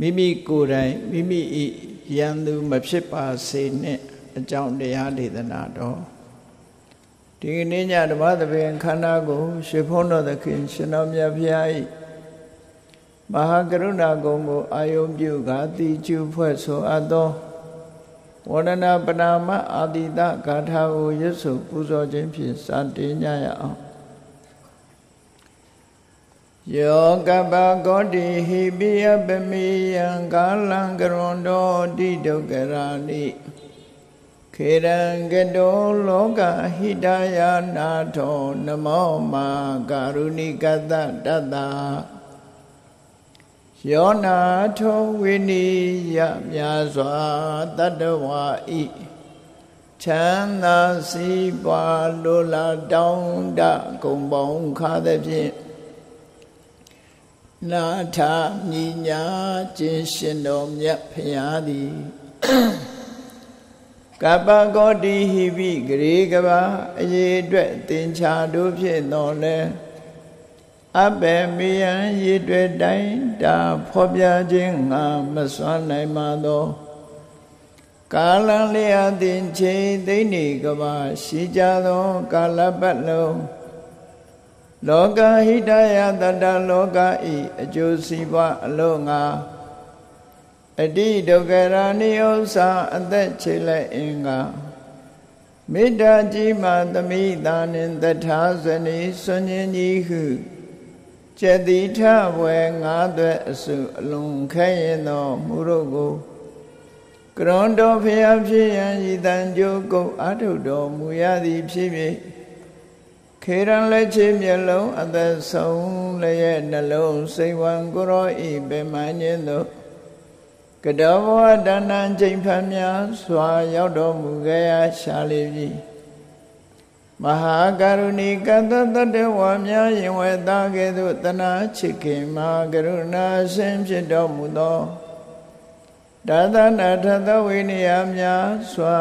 မိမိကိုယ်တိုင်မိမိဤရန်သူမဖြစ်ပါစေနဲ့အကြောင်းတရားဒေသနာတော်ဒီကနေ့ညဓမ္မသဘင်ခန္ဓာကိုရွှေဖုံးတော်သခင် ရှင်တော်မြတ်ဖျားဤမဟာကရုဏာကုံကိုအာယုံပြုကာတိကျူဖွဲ့ဆိုအပ်သောဝန္ဒနာပနာမအာတိတဂါထာကိုရွတ်ဆိုပူဇော်ခြင်းဖြင့်စတင်ကြရအောင် ယောကပကောတိဟိပိယပမိယံကာလံကရွန်တောတိဒုက္ကရာနိခေရံကတောလောကဟိတယာနာထောနမောမာကာရုဏိကတတတ္တယောနာထောဝိနိယမြာစွာတတ္တဝါဤချမ်းသာစီးပွားလိုလားတောင်းတဂုံပေါင်းခါသည်ဖြင့် နာထမြညာခြင်းရှင်တော်မြတ်ဖရာသည်ကပ္ပကောတိဟိပိဂရေကဘာအရေးအတွက်သင်္ချာတို့ဖြင့်တော်လဲအဘယ်မေယံရည်တွေ့တိုင်းတာဖော်ပြခြင်းငါမစွမ်းနိုင်ပါသောကာလံလျာသင်ချိန်သိနေကဘာရှိကြသော ကာလပတ်လုံး လောကဟိတယတတလောကဤအကျိုးစီးပွားအလို့ငါအတိဒုက္ခရာနိဥ္စာအသက်ခြေလက်အင်္ဂါမေတ္တာကြီးမှသမိတာနှင့်တထာဇနီဆွန်ញင်းကြီးဟုကျက်တိထဝယ်ငါးသွဲအစုအလုံးခဲရင်သောမူရုပ်ကိုကရွန်တော်ဖျားဖြစ်ရန်ဤတန်ကြိုးကုတ်အထုတော်မူရသည်ဖြစ်ဖြစ် ခေရန်လက်ချေမျက်လုံးအသက်ဆုံးလည်းရဲ့နှလုံးစိတ်ဝံကိုရောဤပေမှန်ခြင်းတို့ကတောဘဝတဏ္ဏချိန်ဖန်များစွာရောက်တော်မူခဲ့ရာရှာလိပြီမဟာကရုဏီကတတတဝါများရင်ဝဲသားကဲ့သို့တနာချစ်ခင်မဟာကရုဏာရှင်ဖြစ်တော်မူသောဒါသနာထသဝိနည်းများစွာ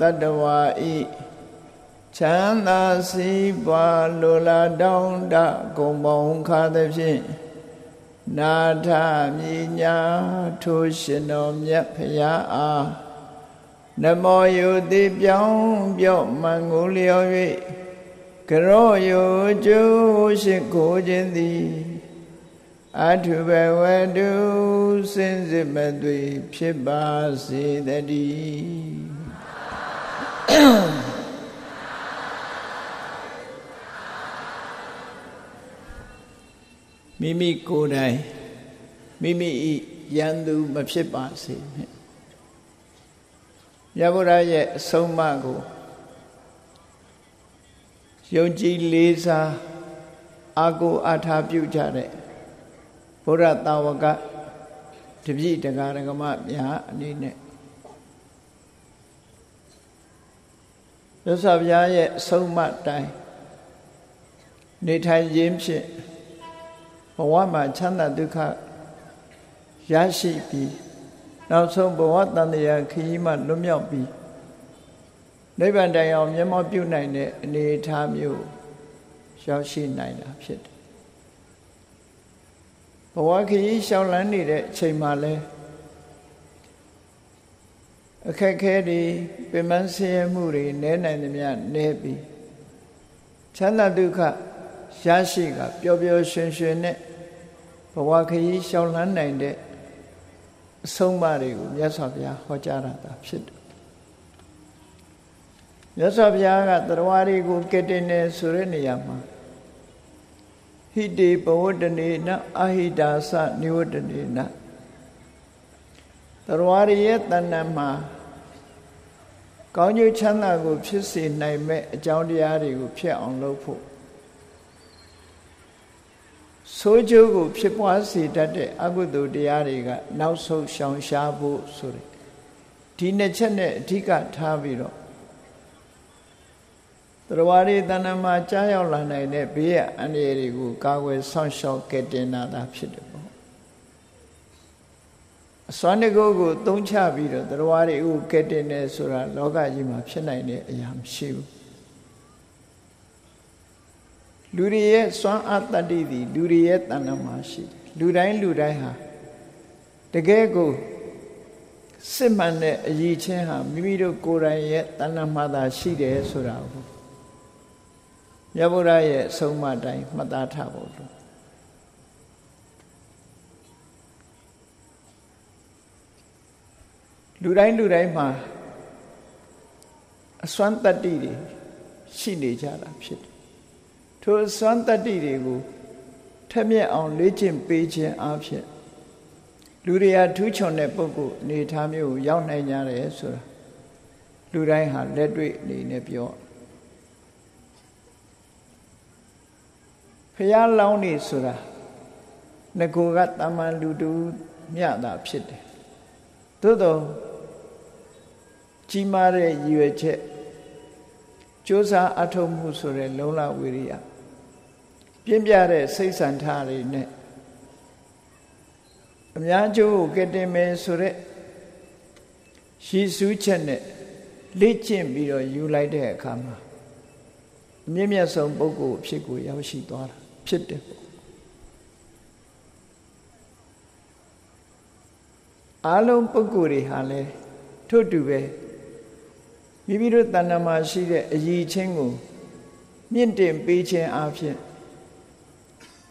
တတဝါဤ ချမ်းသာစီးပွားလိုလားတောင်းတဂုံပေါင်းခါသည်ဖြင့်နာထမြညာထိုးရှင်တော်မြတ်ဖရာအားနမောယုတိပြောင်းပြော့မှန်ကိုလျော်၍ကရောယုကျိုးရှိကိုခြင်းသည်အထုဘဝတုစင်စစ်မသွေဖြစ်ပါစေတည်း မိမိကိုယ်တိုင်မိမိဤရန်သူမဖြစ်ပါစေနဲ့မြတ်ဗုဒ္ဓရဲ့အဆုံးအမကိုယုံကြည်လေးစားအာကိုအာထာပြုကြတဲ့ဘုရားတာဝကတပြည့်တကာရကမများအနေနဲ့ရသော်ဘုရားရဲ့အဆုံးအမတိုင်းနေထိုင်ခြင်းဖြင့် ဘဝမှာချမ်းသာဒုက္ခရရှိပြီးနောက်ဆုံးဘဝတန်တရားခရီးမှလွတ်မြောက်ပြီးနိဗ္ဗာန်တိုင်အောင်မျက်မှောက်ပြုနိုင်တဲ့အနေအထားမျိုးရောက်ရှိနိုင်တာဖြစ်တယ်ဘဝခရီးရှောင်လန်းနေတဲ့အချိန်မှာလဲအခက်ခဲတွေပင်မဆင်းရဲမှုတွေနဲနိုင်သမျှနဲပြီးချမ်းသာဒုက္ခ ရရှိကပျော်ပျော်ရွှင်ရွှင်နဲ့ဘဝခရီးရှောင်လန်းနိုင်တဲ့အဆုံးအမတွေကိုမြတ်စွာဘုရားဟောကြားတာဖြစ်တယ်မြတ်စွာဘုရားကတရားတွေကိုကတည်နေဆိုတဲ့နေရာမှာဟိတေဘဝတ္တနေနအဟိတာသနိဝတ္တနေနတရားရရဲ့တဏ္ဍမှာကောင်းကျိုးချမ်းသာကိုဖြစ်စေနိုင်မဲ့အကြောင်းတရားတွေကိုဖြစ်အောင်လုပ်ဖို့ ဆိုးကျိုးကိုဖြစ်ပွားစေတတ်တဲ့အကုသိုလ်တရားတွေကနောက်ဆုံးရှောင်ရှားဖို့ဆိုတဲ့ဒီနှစ်ချက်နဲ့အဓိကထားပြီးတော့တရားရီတဏ္ဍမှာကြားရောက်လာနိုင်တဲ့ဘေးရအန္တရာယ်တွေကိုကာကွယ်ဆောင်ရှောက်ကယ်တင်တာသာဖြစ်တယ်ပေါ့အစွမ်းတကုတ်ကိုသုံးချပြီးတော့တရားတွေကိုကယ်တင်တယ်ဆိုတာလောကကြီးမှာဖြစ်နိုင်တဲ့အရာမရှိဘူး လူတွေရဲ့စွမ်းအားတတ္တိသည်လူတွေရဲ့တဏ္ဍမှာရှိတယ်လူတိုင်းလူတိုင်းဟာတကယ်ကိုစစ်မှန်တဲ့အရေးချင်းဟာမိမိတို့ကိုယ်တိုင်ရဲ့တဏ္ဍမှားသာရှိတယ်ဆိုတာကိုမြတ်ဗုဒ္ဓရဲ့အဆုံးအမတိုင်းမှတ်သားထားဖို့လို့လူတိုင်းလူတိုင်းမှာအစွမ်းတတ္တိတွေရှိနေကြတာဖြစ်တယ် ထိုအစွမ်းတတ္တိတွေကိုထက်မြက်အောင်လေ့ကျင့်ပေးခြင်းအဖြစ်လူတွေဟာထူးချွန်တဲ့ပုဂ္ဂိုလ်အနေထားမျိုးကိုရောက်နိုင်ကြတယ်ဆိုတာလူတိုင်းဟာလက်တွေ့အနေနဲ့ပြောဖះလောင်းနေဆိုတာငကိုကတမန်လူတူမြတာဖြစ်တယ်သို့တော့ကြီးမားတဲ့ရည်ရွယ်ချက်ကြိုးစားအထောက်မှုဆိုတဲ့လုံလဝိရိယ ပြင်းပြတဲ့စိတ်ဆန္ဒတွေနဲ့အများကျိုးကိုကတင်မယ်ဆိုတဲ့ရှည်စူးချက်နဲ့လေ့ကျင့်ပြီးတော့ယူလိုက်တဲ့အခါမှာအမြင့်မြတ်ဆုံးပုဂ္ဂိုလ်ဖြစ်ကိုရောက်ရှိသွားတာဖြစ်တယ်ပေါ့အားလုံးပုဂ္ဂိုလ်တွေဟာလဲထို့တူပဲမိမိတို့တဏ္ဍမှာရှိတဲ့အည်ချင်းကိုမြင့်တင်ပေးခြင်းအပြင်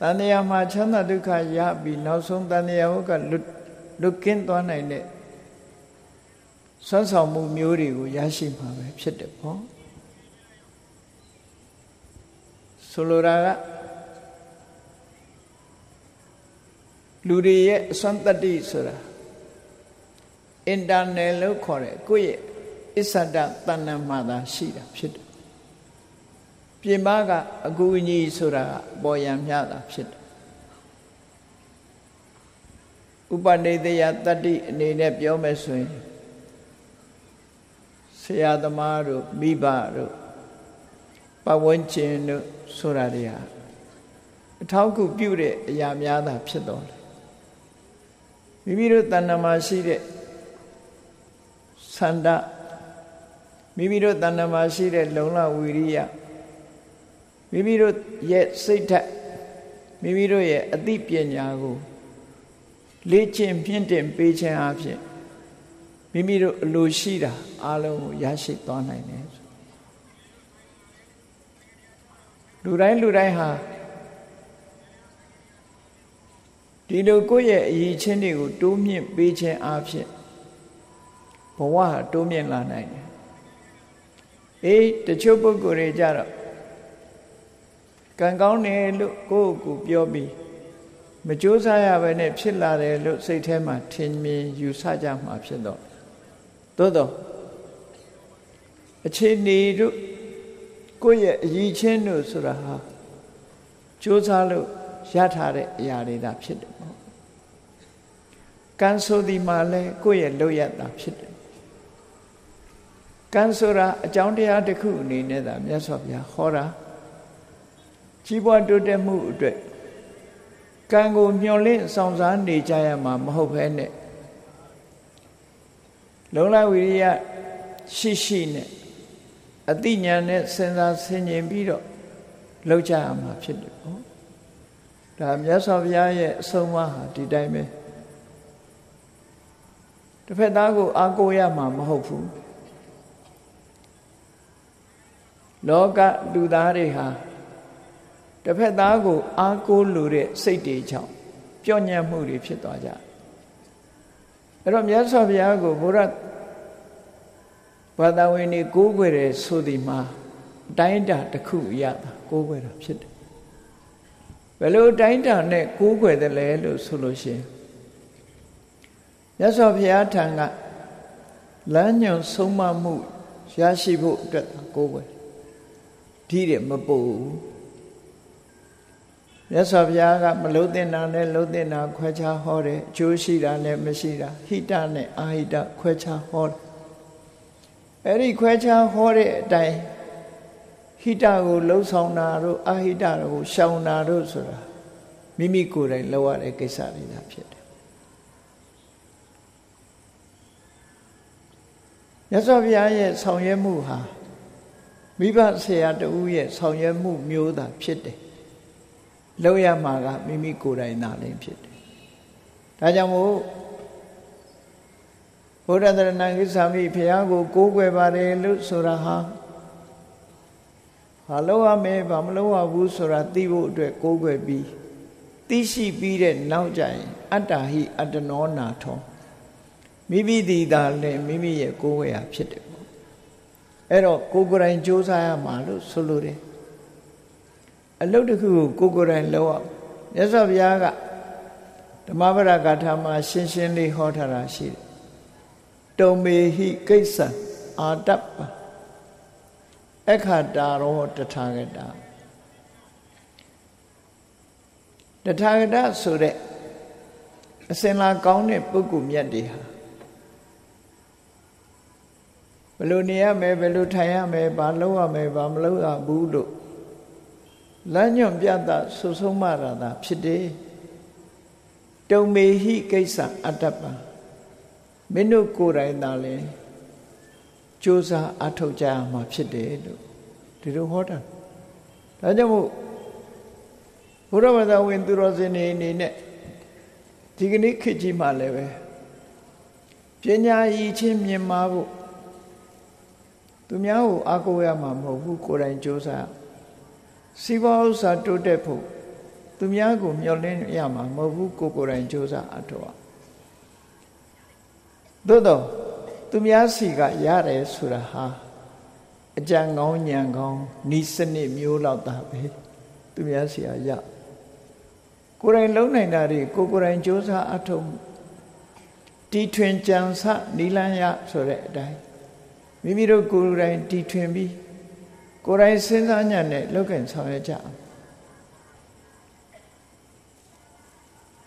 တန်တရားမှာချမ်းသာဒုက္ခရပြီးနောက်ဆုံးတန်တရားဟုတ်ကလွတ်လွတ်ကင်းသွားနိုင်တဲ့ဆွမ်းဆောင်မှုမျိုးတွေကိုရရှိမှာပဲဖြစ်တယ်ပေါ့ဆိုလိုတာကလူတွေရဲ့အစွမ်းတတ္တိဆိုတာ internal လို့ခေါ်တယ်ကိုယ့်ရဲ့အစ္ဆဒတဏ္ဏမှာသာရှိတာဖြစ်တယ် ပြင်ပကအကူအညီဆိုတာပေါ်ရန်မြတာဖြစ်တယ်ဥပနိဒေယတတ္တိအနေနဲ့ပြောမယ်ဆိုရင်ဆရာသမားတို့မိဘတို့ပတ်ဝန်းကျင်တို့ဆိုတာတွေဟာအထောက်အကူပြုတဲ့အရာများသာဖြစ်တော်တယ်မိမိတို့တဏ္ဍမှာရှိတဲ့ဆန္ဒမိမိတို့တဏ္ဍမှာရှိတဲ့လုံလဝီရိယ မိမိတို့ရဲ့စိတ်ဓာတ်မိမိတို့ရဲ့အသိပညာကိုလေ့ကျင့်ပြင့်တင်ပေးခြင်းအပြင်မိမိတို့အလိုရှိတာအလုံးကိုရရှိသွားနိုင်တယ်လူတိုင်းလူတိုင်းဟာဒီလိုကိုယ့်ရဲ့အရေးချင်းတွေကိုတိုးမြင့်ပေးခြင်းအပြင်ဘဝဟာတိုးမြင့်လာနိုင်တယ်အေးတချို့ပုဂ္ဂိုလ်တွေကြတော့ ကံကောင်းတယ်လို့ကိုယ့်ကိုယ်ပြောပြီးမကြိုးစားရဘဲနဲ့ဖြစ်လာတယ်လို့စိတ်ထဲမှာထင်မြင်ယူဆကြမှာဖြစ်တော့သို့တော့အခြေအနေတို့ကိုယ့်ရဲ့အည်ချင်းတို့ဆိုတာဟာကြိုးစားလို့ရထားတဲ့အရာတွေဒါဖြစ်တယ်ပေါ့ကံဆိုဒီမှာလဲကိုယ့်ရဲ့လုပ်ရတာဖြစ်တယ်ကံဆိုတာအကြောင်းတရားတစ်ခုအနေနဲ့သာမြတ်စွာဘုရားဟောတာ ကြီးပွားတိုးတက်မှုအတွက်ကံကိုမျှော်လင့်ဆောင်စားနေကြရမှာမဟုတ်ဘဲနဲ့လုံလဝိရိယရှိရှိနဲ့အတိညာနဲ့စဉ်းစားဆင်ခြင်ပြီးတော့လောက်ကြရမှာဖြစ်တယ်ပေါ့ဒါမြတ်စွာဘုရားရဲ့အဆုံးအမဟာဒီတိုင်းပဲတစ်ဖက်သားကိုအားကိုးရမှာမဟုတ်ဘူးလောကလူသားတွေဟာ တစ်ဖက်သားကို အားကိုးလိုတဲ့စိတ်တွေကြောင့်ပြော့ညံ့မှုတွေဖြစ်သွားကြအဲ့တော့မြတ်စွာဘုရားကိုဘုရားဘာသာဝင်တွေကိုးကွယ်တယ်ဆိုဒီမှာအတိုင်းတာတစ်ခုရတာကိုးကွယ်တာဖြစ်တယ်ဘယ်လိုတိုင်းတာနဲ့ကိုးကွယ်တယ်လဲလို့ဆိုလို့ရှိရင်မြတ်စွာဘုရားထံကလမ်းညွန်ဆုံးမမှုရရှိဖို့အတွက်ကိုးကွယ်ဒီတဲ့မပူ မြတ်စွာဘုရားကမလုံးတင်တာနဲ့လုံးတင်တာခွဲခြားဟောတယ်အကျိုးရှိတာနဲ့မရှိတာဟိတနဲ့အာဟိတခွဲခြားဟောတယ်အဲ့ဒီခွဲခြားဟောတဲ့အတိုင်းဟိတကိုလှုပ်ဆောင်တာတို့အာဟိတကိုရှောင်တာတို့ဆိုတာမိမိကိုယ်တိုင်လုပ်ရတဲ့ကိစ္စတွေသာဖြစ်တယ်မြတ်စွာဘုရားရဲ့ဆောင်ရွက်မှုဟာမိဘဆရာတဦးရဲ့ဆောင်ရွက်မှုမျိုးသာဖြစ်တယ် လောက်ရမှာကမိမိကိုယ်တိုင်သာလည်းဖြစ်တယ်ဒါကြောင့်မို့ဗုဒ္ဓတရဏဂိသာမိဘုရားကို ကိုးကွယ်ပါတယ်လို့ဆိုတာဟာဘာလို့ရမယ်ဘာမလို့ရဘူးဆိုတာသိဖို့အတွက်ကိုးကွယ်ပြီးသိရှိပြီးတဲ့နောက်ကျရင် အတ္တဟိအတ္တနောနာထောမိမိဒီသာလည်းမိမိရဲ့ကိုးကွယ်ရာဖြစ်တယ်ပေါ့အဲ့တော့ကိုယ်ကိုယ်တိုင်စ조사ရမှာလို့ဆိုလိုတယ် အလုပ်တစ်ခုကိုကိုယ်ကိုယ်တိုင်လုပ်အောင်မြတ်စွာဘုရားကဓမ္မပဒဂါထာမှာရှင်းရှင်းလေးဟောထားတာရှိတယ်တုံမေဟိကိစ္စအာတပ္ပအခါတာရောတထာဂတာတထာဂတဆိုတဲ့အစင်လာကောင်းတဲ့ပုဂ္ဂိုလ်မြတ်တွေဟာဘယ်လိုနေရမယ်ဘယ်လိုထိုင်ရမယ်ဘာလုပ်ရမယ်ဘာမလုပ်ရဘူးလို့ လမ်းညွန်ပြတာဆုဆုံးမရတာဖြစ်တယ်တုံမေဟိကိစ္စအတ္တပမင်းတို့ကိုယ်တိုင်သာလဲကြိုးစားအထောက်ကြရမှာဖြစ်တယ်လို့ဒီလိုဟောတာဒါကြောင့်မို့ဘုရားဘာသာဝင်သူတော်စင်တွေအနေနဲ့ဒီကနေ့ခေတ်ကြီးမှာလည်းပဲပညာရည်ချင်းမြင်မာဖို့သူများကိုအားကိုးရမှာမဟုတ်ဘူးကိုယ်တိုင်ကြိုးစား စီးပွားဥစ္စာတိုးတက်ဖို့သူများကိုမျှော်လင့်ရမှာမဟုတ်ဘူးကိုကိုယ်တိုင်ကြိုးစားအထောက်သို့တော့သူများစီကရတယ်ဆိုတာဟာအကြံကောင်းညံကောင်းဤစနစ်မျိုးလောက်တာပဲသူများစီကရကိုယ်တိုင်လုံးနိုင်တာတွေကိုကိုယ်တိုင်စ조사အထုံးတီထွင်ကြံစနီလန်းရဆိုတဲ့အတိုင်းမိမိတို့ကိုယ်တိုင်တီထွင်ပြီး ကိုယ်တိုင်စဉ်းစားညံ့နဲ့လောက်ကင်ဆောင်ရကြအောင်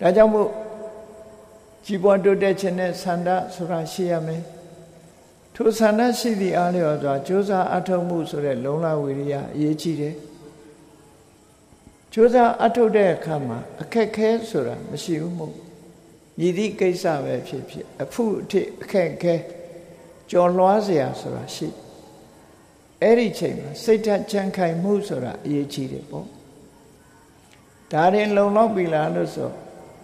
ဒါကြောင့်မို့ကြီးပွားတိုးတက်ခြင်းနဲ့ဆန္ဒဆိုတာရှိရမယ်ထိုဆန္ဒရှိသည့်အားလျော်စွာကြိုးစားအထောက်မှုဆိုတဲ့လုံလဝိရိယအရေးကြီးတယ်ကြိုးစားအထုတ်တဲ့အခါမှာအခက်ခဲဆိုတာမရှိဘူးမို့မြည်သည့်ကိစ္စပဲဖြစ်ဖြစ်အဖုအထစ်အခက်ခဲကြော်လွှားเสียဆိုတာရှိ အဲ့ဒီချိန်မှာစိတ်ဓာတ်ချမ်းခိုင်မှုဆိုတာအရေးကြီးတယ်ပေါ့ဒါရင်လုံလောက်ပြီလားလို့ဆို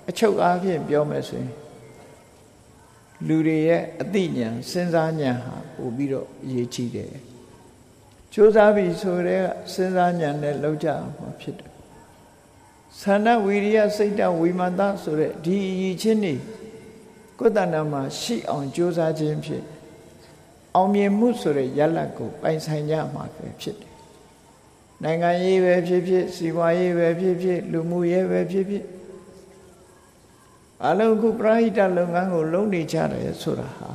အချုပ်အားဖြင့်ပြောမယ်ဆိုရင်လူတွေရဲ့အသိဉာဏ်စဉ်းစားဉာဏ်ဟာပို့ပြီးတော့အရေးကြီးတယ်။ကြိုးစားပြီဆိုတဲ့စဉ်းစားဉာဏ်နဲ့လောက်ကြမှာဖြစ်တယ်။သန္နဝီရိယစိတ်တဝိမာန်တဆိုတဲ့ဒီအရေးချင်းနေကိုယ်တဏ္ဍာမှာရှိအောင်ကြိုးစားခြင်းဖြင့် အောင်မြင်မှုဆိုတဲ့ရလတ်ကိုပိုင်ဆိုင်ကြမှာပဲဖြစ်တယ်။နိုင်ငံရေးပဲဖြစ်ဖြစ်စီးပွားရေးပဲဖြစ်ဖြစ်လူမှုရေးပဲဖြစ်ဖြစ်အလုံးခုပရဟိတလုပ်ငန်းကိုလုပ်နေကြတယ်ဆိုတာဟာ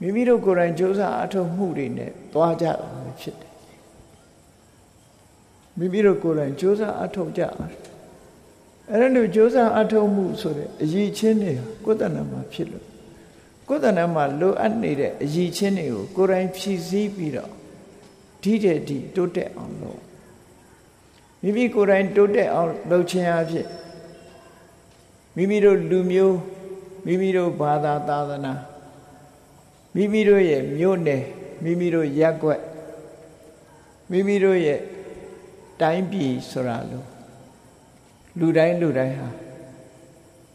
မိမိတို့ကိုယ်တိုင်ကြိုးစားအထောက်မှုတွေနဲ့တွားကြတာဖြစ်တယ်။မိမိတို့ကိုယ်တိုင်ကြိုးစားအထောက်ကြတယ်။အဲ့ဒါလို့ကြိုးစားအထောက်မှုဆိုတဲ့အရေးချင်းတွေကိုယ်တဏ္ဍာမှာဖြစ်လို့ ကိုယ်တဏ္ဍမှာလိုအပ်နေတဲ့အရေးချင်းတွေကိုကိုယ်တိုင်ဖြည့်ဆည်းပြီးတော့ဒီတဲ့ဒီတိုးတက်အောင်လုပ်မိမိကိုယ်တိုင်တိုးတက်အောင်လုပ်ခြင်းအဖြစ်မိမိတို့လူမျိုးမိမိတို့ဘာသာသာသနာမိမိတို့ရဲ့မြို့နယ်မိမိတို့ရက်ွက်မိမိတို့ရဲ့တိုင်းပြည်ဆိုတာလို့လူတိုင်းလူတိုင်းဟာ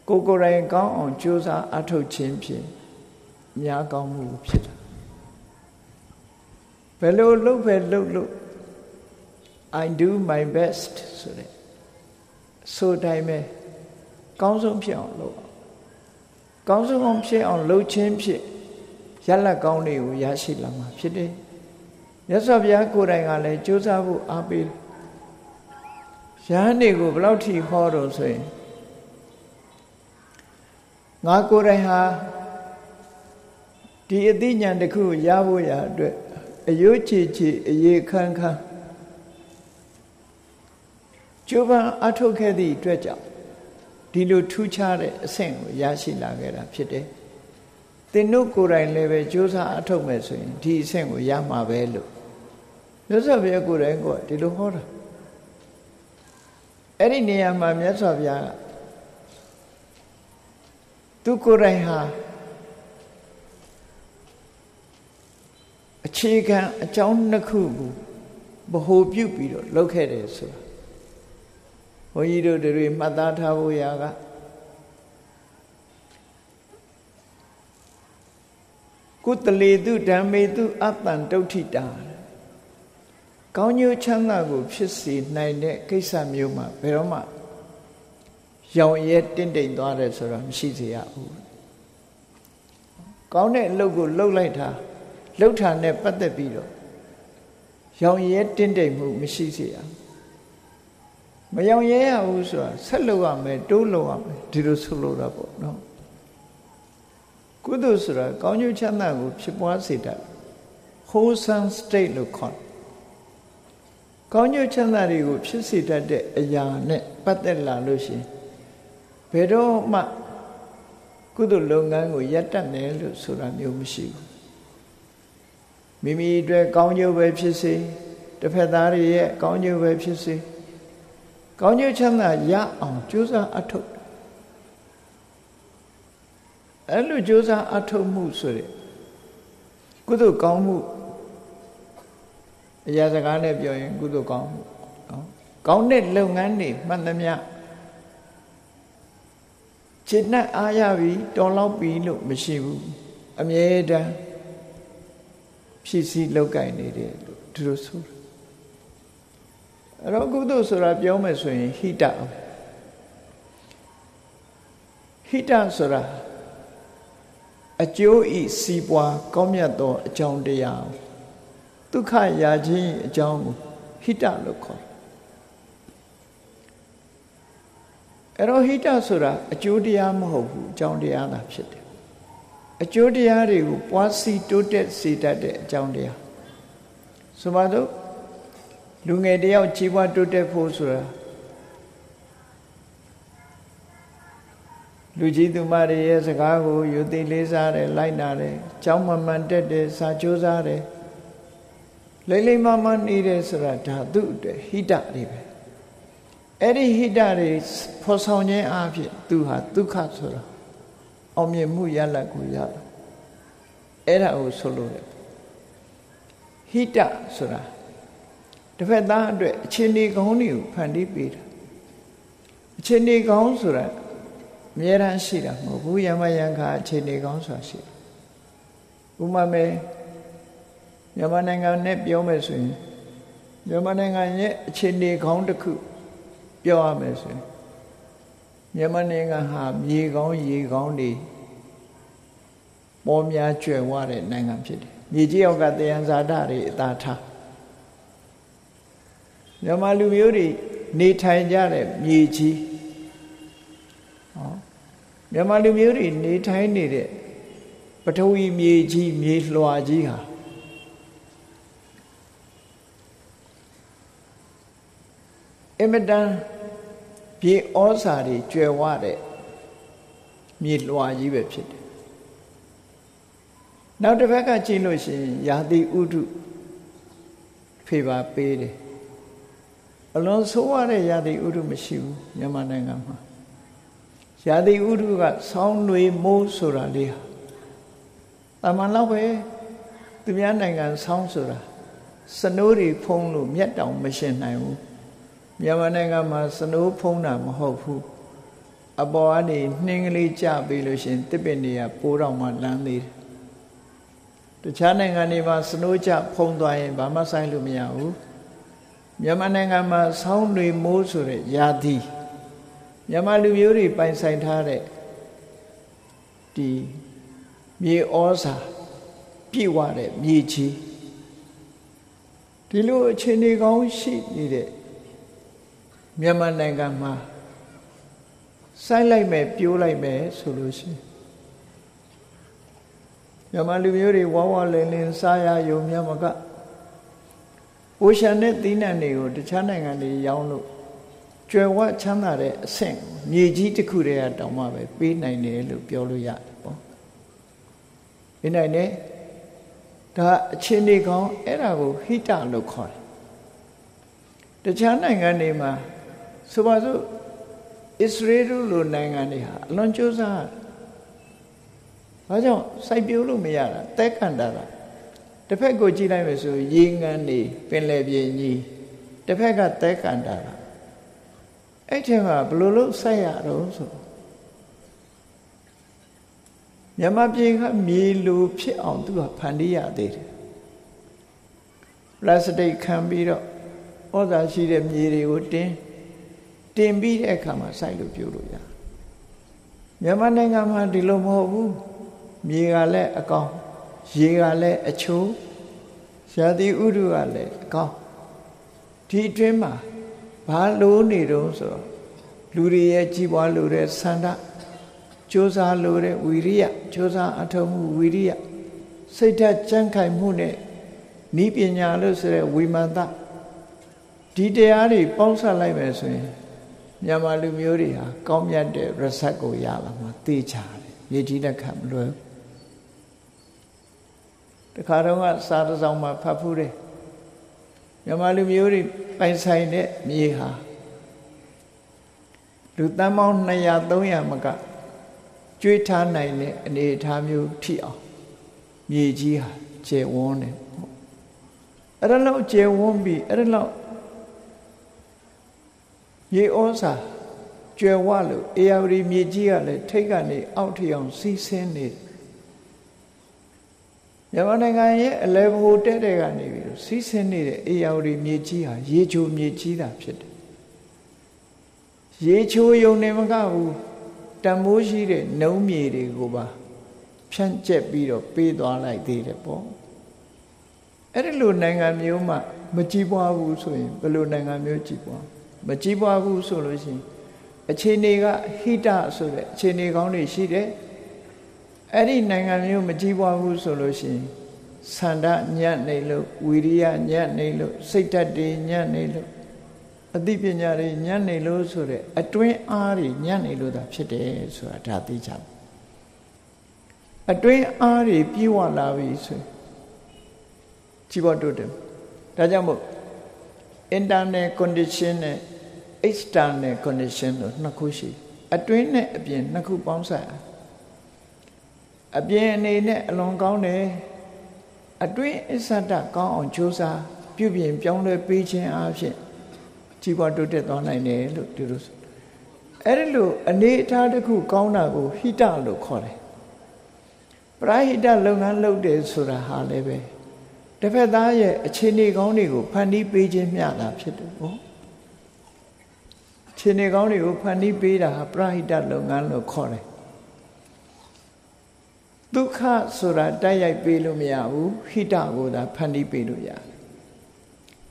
ကိုကိုယ်တိုင်ကောင်းအောင်ကြိုးစားအထောက်ခြင်းဖြင့်အ များကောင်းမှုဖြစ်တာဘယ်လိုလုပ်ပဲလုပ်လို့ I do my best ဆိုတဲ့ဆိုတိုင်းပဲကောင်းဆုံးဖြစ်အောင်လုပ်ကောင်းဆုံးဖြစ်အောင်လုပ်ခြင်းဖြစ်ရလက်ကောင်းတွေကိုရရှိလာမှာဖြစ်တယ်မြတ်စွာဘုရားကိုယ်တိုင်ကလည်းကြိုးစားဖို့အားပေးရဟန်းတွေကိုဘယ်လောက်ထိဟောတော့ဆိုရင်ငါကိုယ်တိုင်ဟာ ဒီအသိဉာဏ်တစ်ခုရဖို့ရအတွက်အယုချေချေအရေးခန်းခန်းကျိုးပန်းအထုတ်ခဲ့သည့်အတွက်ကြောင့်ဒီလိုထူးခြားတဲ့အဆင့်ကိုရရှိလာခဲ့တာဖြစ်တယ်။သင်တို့ကိုယ်တိုင်လည်းပဲစ조사အထုတ်မယ်ဆိုရင်ဒီအဆင့်ကိုရမှာပဲလို့မြတ်စွာဘုရားကိုယ်တိုင်ကဒီလိုဟောတာအဲ့ဒီနေရာမှာမြတ်စွာဘုရားကသူကိုယ်တိုင်ဟာ အခြေခံအကြောင်းနှစ်ခုကိုဗဟိုပြုပြီးတော့လုပ်ခဲ့တယ်ဆိုတာဘုန်းကြီးတို့တွေမှတ်သားထားဖို့ရာကကုတလေတုဓမ္မေတုအတ္တန်တုဋ္ဌိတာကောင်းကျိုးချမ်းသာကို ဖြစ်စေနိုင်တဲ့ကိစ္စမျိုးမှာဘယ်တော့မှရောင်ရဲတင့်တိမ်သွားတယ်ဆိုတာမရှိစေရဘူးကောင်းတဲ့အလုပ်ကိုလုပ်လိုက်တာ လှုပ်တာနဲ့ပတ်သက်ပြီးတော့ရောင်ရဲတင့်တိမ်မှုမရှိစေရမရောင်ရဲရဘူးဆိုတာဆက်လုပ်ရမယ်တိုးလုပ်ရမယ်ဒီလိုဆိုလိုတာပေါ့နော်ကုသိုလ်ဆိုတာကောင်းကျိုးချမ်းသာကိုဖြစ်ပွားစေတတ် wholesome state လို့ခေါ်တယ်ကောင်းကျိုးချမ်းသာတွေကိုဖြစ်စေတတ်တဲ့အရာနဲ့ပတ်သက်လာလို့ရှိရင်ဘယ်တော့မှကုသိုလ်လုပ်ငန်းကိုရပ်တန့်တယ်လို့ဆိုတာမျိုးမရှိဘူး မိမိအတွက်ကောင်းကျိုးပဲဖြစ်စေတစ်ဖက်သားတွေရဲ့ကောင်းကျိုးပဲဖြစ်စေကောင်းကျိုးချမ်းသာရအောင်ကြိုးစားအထောက်အဲ့လိုကြိုးစားအထောက်မှုဆိုတဲ့ကုသိုလ်ကောင်းမှုအရာစကားနဲ့ပြောရင်ကုသိုလ်ကောင်းမှုနော်ကောင်းတဲ့လုပ်ငန်းတွေမှန်သမျှခြေနဲ့အားရပြီတော်လောက်ပြီလို့မရှိဘူးအမြဲတမ်း ဖြစ်စည်းလောက်ကင်နေတယ်လို့ဒီလိုဆိုတယ်အဲ့တော့ကုသိုလ်ဆိုတာပြောမယ်ဆိုရင်ဟိတဟိတဆိုတာအကျိုးဤစီးပွားကောင်းမြတ်သောအကြောင်းတရားဒုက္ခရာခြင်းအကြောင်းကိုဟိတလို့ခေါ်အဲ့တော့ဟိတဆိုတာအကျိုးတရားမဟုတ်ဘူးအကြောင်းတရားသာဖြစ်တယ် အကျိုးတရားတွေကိုပွားစီတိုးတက်စေတတ်တဲ့အကြောင်းတရားဆိုပါတော့လူငယ်တယောက်ကြီးပွားတိုးတက်ဖို့ဆိုတာလူကြီးသူမတွေရဲ့စကားကိုယူသိလေးစားတယ်လိုက်နာတယ်ကြောင်းမမှန်တက်တယ်စာကြိုးစားတယ်လိမ့်လိမ့်မမနေတယ်ဆိုတာဒါသူ့အတွက်ဟိတတွေပဲအဲ့ဒီဟိတတွေဖော်ဆောင်ခြင်းအဖြစ်သူဟာဒုက္ခဆိုတာ အောင်မြင်မှုရလတ်ကိုရတယ်အဲ့ဒါကိုဆိုလို့ဟိတဆိုတာတစ်ဖက်သားအတွက်အခြေအနေကောင်းတွေကိုဖန်တီးပေးတာအခြေအနေကောင်းဆိုတာအများရန်ရှိတာမဟုတ်ဘူးယမယံခါအခြေအနေကောင်းဆိုတာရှိတယ်ဥမာမဲ့မြန်မာနိုင်ငံနဲ့ပြောမယ်ဆိုရင်မြန်မာနိုင်ငံရဲ့အခြေအနေကောင်းတစ်ခုပြောရမယ်ဆိုရင် မြန်မာနိုင်ငံဟာမြေကောင်းရေကောင်းတွေပေါ်များကျွယ်ဝတဲ့နိုင်ငံဖြစ်တယ်မြေကြီးအောက်ကတယံဇာတတွေအသာထားမြန်မာလူမျိုးတွေနေထိုင်ကြတဲ့မြေကြီးဟောမြန်မာလူမျိုးတွေနေထိုင်နေတဲ့ပထဝီမြေကြီးမြေလွှာကြီးဟာအမတန် ပြေဩစာတွေကျွယ်ဝတဲ့မြေလွှာကြီးပဲဖြစ်တယ်နောက်တစ်ဘက်ကကြည့်လို့ရှိရင်ယာတိဥဒုဖေပါပေးတယ်အလွန်ဆိုးရတဲ့ယာတိဥဒုမရှိဘူးမြန်မာနိုင်ငံမှာယာတိဥဒုကဆောင်းတွေမိုးဆိုတာလေးဟာတာမန်တော့ပဲသူများနိုင်ငံဆောင်းဆိုတာစနိုးတွေဖုံးလို့မျက်တောင်မရှင်နိုင်ဘူး မြန်မာနိုင်ငံမှာစနိုးဖုံးတာမဟုတ်ဘူးအပေါ်ကနေနှင်းကလေးကျပြီးလို့ရှင်တစ်ပင်တွေကပိုးတော့မှလမ်းသေးတယ်တခြားနိုင်ငံတွေမှာစနိုးကျဖုံးသွားရင်ဘာမှဆိုင်လို့မရဘူးမြန်မာနိုင်ငံမှာဆောင်းတွေမိုးဆိုတဲ့ယာတိမြန်မာလူမျိုးတွေပိုင်ဆိုင်ထားတဲ့ဒီမြေဩဇာပြည့်ဝတဲ့မြေကြီးဒီလိုအခြေအနေကောင်းရှိနေတဲ့ မြန်မာနိုင်ငံမှာစိုက်လိုက်မယ်ပြိုးလိုက်မယ်ဆိုလို့ရှိရင်မြန်မာလူမျိုးတွေဝါဝလင်းလင်းစားရယုံမြမကအိုရှန်နဲ့သီးနှံတွေကိုတခြားနိုင်ငံတွေရောင်းလို့ကျွယ်ဝချမ်းသာတဲ့အဆင့်မြေကြီးတစ်ခုတည်းကတောင်မှပဲပေးနိုင်တယ်လို့ပြောလို့ရတယ်ပေါ့ပေးနိုင်တယ်ဒါအခြေအနေကောင်းအဲ့ဒါကိုဟိတလို့ခေါ်တယ်တခြားနိုင်ငံတွေမှာ ဆိုပါစို့အစ္စရေးလိုနိုင်ငံတွေဟာအလွန်ကြိုးစားဘာကြောင့်စိုက်ပျိုးလို့မရတာတဲကန်တာလားတစ်ဖက်ကိုကြည့်လိုက်မယ်ဆိုရေငန်းနေပင်လယ်ပြင်ကြီးတစ်ဖက်ကတဲကန်တာလားအဲ့ထဲမှာဘယ်လိုလုပ်စိုက်ရတော့ဆိုမြန်မာပြည်ကမြေလိုဖြစ်အောင်သူကဖန်တီးရသေးတယ်ပလတ်စတစ်ခံပြီးတော့ဩဇာရှိတဲ့မြေတွေကိုတင်း တင်ပြီးတဲ့အခါမှာစိုက်လို့ပြုလို့ရမြန်မာနိုင်ငံမှာဒီလိုမဟုတ်ဘူးမြေကလည်းအကောင်ရေကလည်းအချိုးရာသီဥတုကလည်းအကောင်ဒီအတွင်းမှာဘာလို့နေတော့ဆိုတော့လူတွေရဲ့ကြီးပွားလို့တဲ့ဆန္ဒကြိုးစားလို့တဲ့ဝီရိယကြိုးစားအထောက်မှုဝီရိယစိတ်ဓာတ်ကြံ့ခိုင်မှုနဲ့ဤပညာလို့ဆိုတဲ့ဝိမာန်တဒီတရားတွေပေါင်းစပ်လိုက်မယ်ဆိုရင် မြန်မာလူမျိုးတွေဟာကောင်းမြတ်တဲ့ result ကိုရလာမှာသိချတယ်မြေကြီးနဲ့ခံမလွယ်တခါတော့ကစာတစောင်းမှာဖတ်ဖူးတယ်မြန်မာလူမျိုးတွေပိုင်ဆိုင်တဲ့မြေဟာလူတန်းပေါင်း200 300မကကျွေးထားနိုင်တဲ့အနေအထားမျိုးထိအောင်မြေကြီးဟာကျယ်ဝန်းတယ်အဲ့ဒါလောက်ကျယ်ဝန်းပြီးအဲ့ဒါလောက် ရေဩစာကျွယ်ဝလို့အေယာဝတီမြေကြီးကလည်းထိတ်ကနေအောက်ထီအောင်စီးဆင်းနေတယ်မြန်မာနိုင်ငံရဲ့အလဲဘိုတဲ့တဲ့ကနေပြီးတော့စီးဆင်းနေတဲ့အေယာဝတီမြေကြီးဟာရေချိုမြေကြီးတာဖြစ်တယ်ရေချိုယုံနေမကဘူးတန်မိုးရှိတဲ့နှုံးမြေတွေကိုပါဖြန့်ကျက်ပြီးတော့ပေးသွားလိုက်သေးတယ်ပေါ့အဲ့ဒီလိုနိုင်ငံမျိုးမှမကြည်ပွားဘူးဆိုရင်ဘယ်လိုနိုင်ငံမျိုးကြည်ပွား မကြည်ပွားဘူးဆိုလို့ရှိရင်အခြေအနေကဟိတဆိုတဲ့အခြေအနေကောင်းတွေရှိတယ်အဲ့ဒီနိုင်ငံမျိုးမကြည်ပွားဘူးဆိုလို့ရှိရင်ဆန္ဒညံ့နေလို့ဝီရိယညံ့နေလို့စိတ်ဓာတ်တွေညံ့နေလို့အသိပညာတွေညံ့နေလို့ဆိုတဲ့အတွင်းအားတွေညံ့နေလို့သာဖြစ်တယ်ဆိုတာဒါသိကြပါအတွင်းအားတွေပြေဝလာပြီဆိုကြီးပေါ်တိုးတယ်ဒါကြောင့်မို့ internal condition နဲ့ external condition လို့နှစ်ခုရှိအတွင်းနဲ့အပြင်နှစ်ခုပေါင်းစပ်အပြင်အနေနဲ့အလွန်ကောင်းတယ်အတွင်းအစ္ဆဒကောင်းအောင်ကြိုးစားပြုပြင်ပြောင်းလဲပေးခြင်းအဖြစ်ကြီးပွားတိုးတက်သွားနိုင်တယ်လို့ဒီလိုအဲ့ဒီလိုအနေအထားတစ်ခုကောင်းတာကိုဟိတလို့ခေါ်တယ်ပရာဟိတလုပ်ငန်းလုပ်တယ်ဆိုတာဟာလည်းပဲ တစ်ဖက်သားရဲ့အခြေအနေကောင်းတွေကိုဖန်တီးပေးခြင်းမျှတာဖြစ်တယ်ပေါ့အခြေအနေကောင်းတွေကိုဖန်တီးပေးတာဟာပရာဟိတလုပ်ငန်းလို့ခေါ်တယ်ဒုက္ခဆိုတာတိုက်ရိုက်ပေးလို့မရဘူးဟိတကိုသာဖန်တီးပေးလို့ရတယ်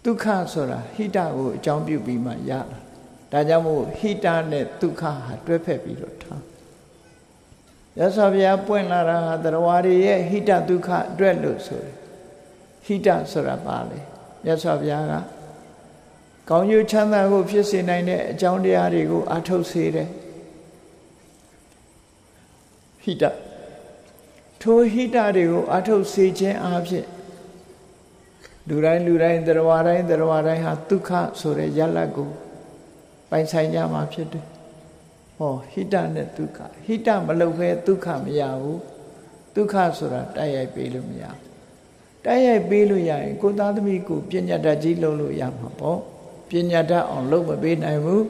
ဒုက္ခဆိုတာဟိတကိုအကြောင်းပြုပြီးမှရတာဒါကြောင့်မို့ဟိတနဲ့ဒုက္ခဟာတွဲဖက်ပြီးတော့ထားရသော်ဗျာပွင့်လာတာဟာတရားတွေရဲ့ဟိတဒုက္ခအတွက်လို့ဆိုတယ် ဟိတဆိုတာပါလေမြတ်စွာဘုရားကကောင်းကျိုးချမ်းသာကိုဖြစ်စေနိုင်တဲ့အကြောင်းတရားတွေကိုအထုတ်စေတယ်ဟိတထိုဟိတတွေကိုအထုတ်စေခြင်းအဖြစ်လူတိုင်းလူတိုင်းတရားတိုင်းတရားတိုင်းဟာဒုက္ခဆိုတဲ့ရလတ်ကိုပိုင်ဆိုင်ကြမှာဖြစ်တယ်ဟောဟိတနဲ့ဒုက္ခဟိတမလုပ်ဘဲဒုက္ခမရဘူးဒုက္ခဆိုတာတိုက်ရိုက်ပေးလို့မရဘူး တိုက်ရိုက်ပေးလို့ရရင်ကိုသားသမီးကိုပညာတတ်ကြီးလုပ်လို့ရမှာပေါ့ပညာတတ်အောင်လုပ်မပေးနိုင်ဘူး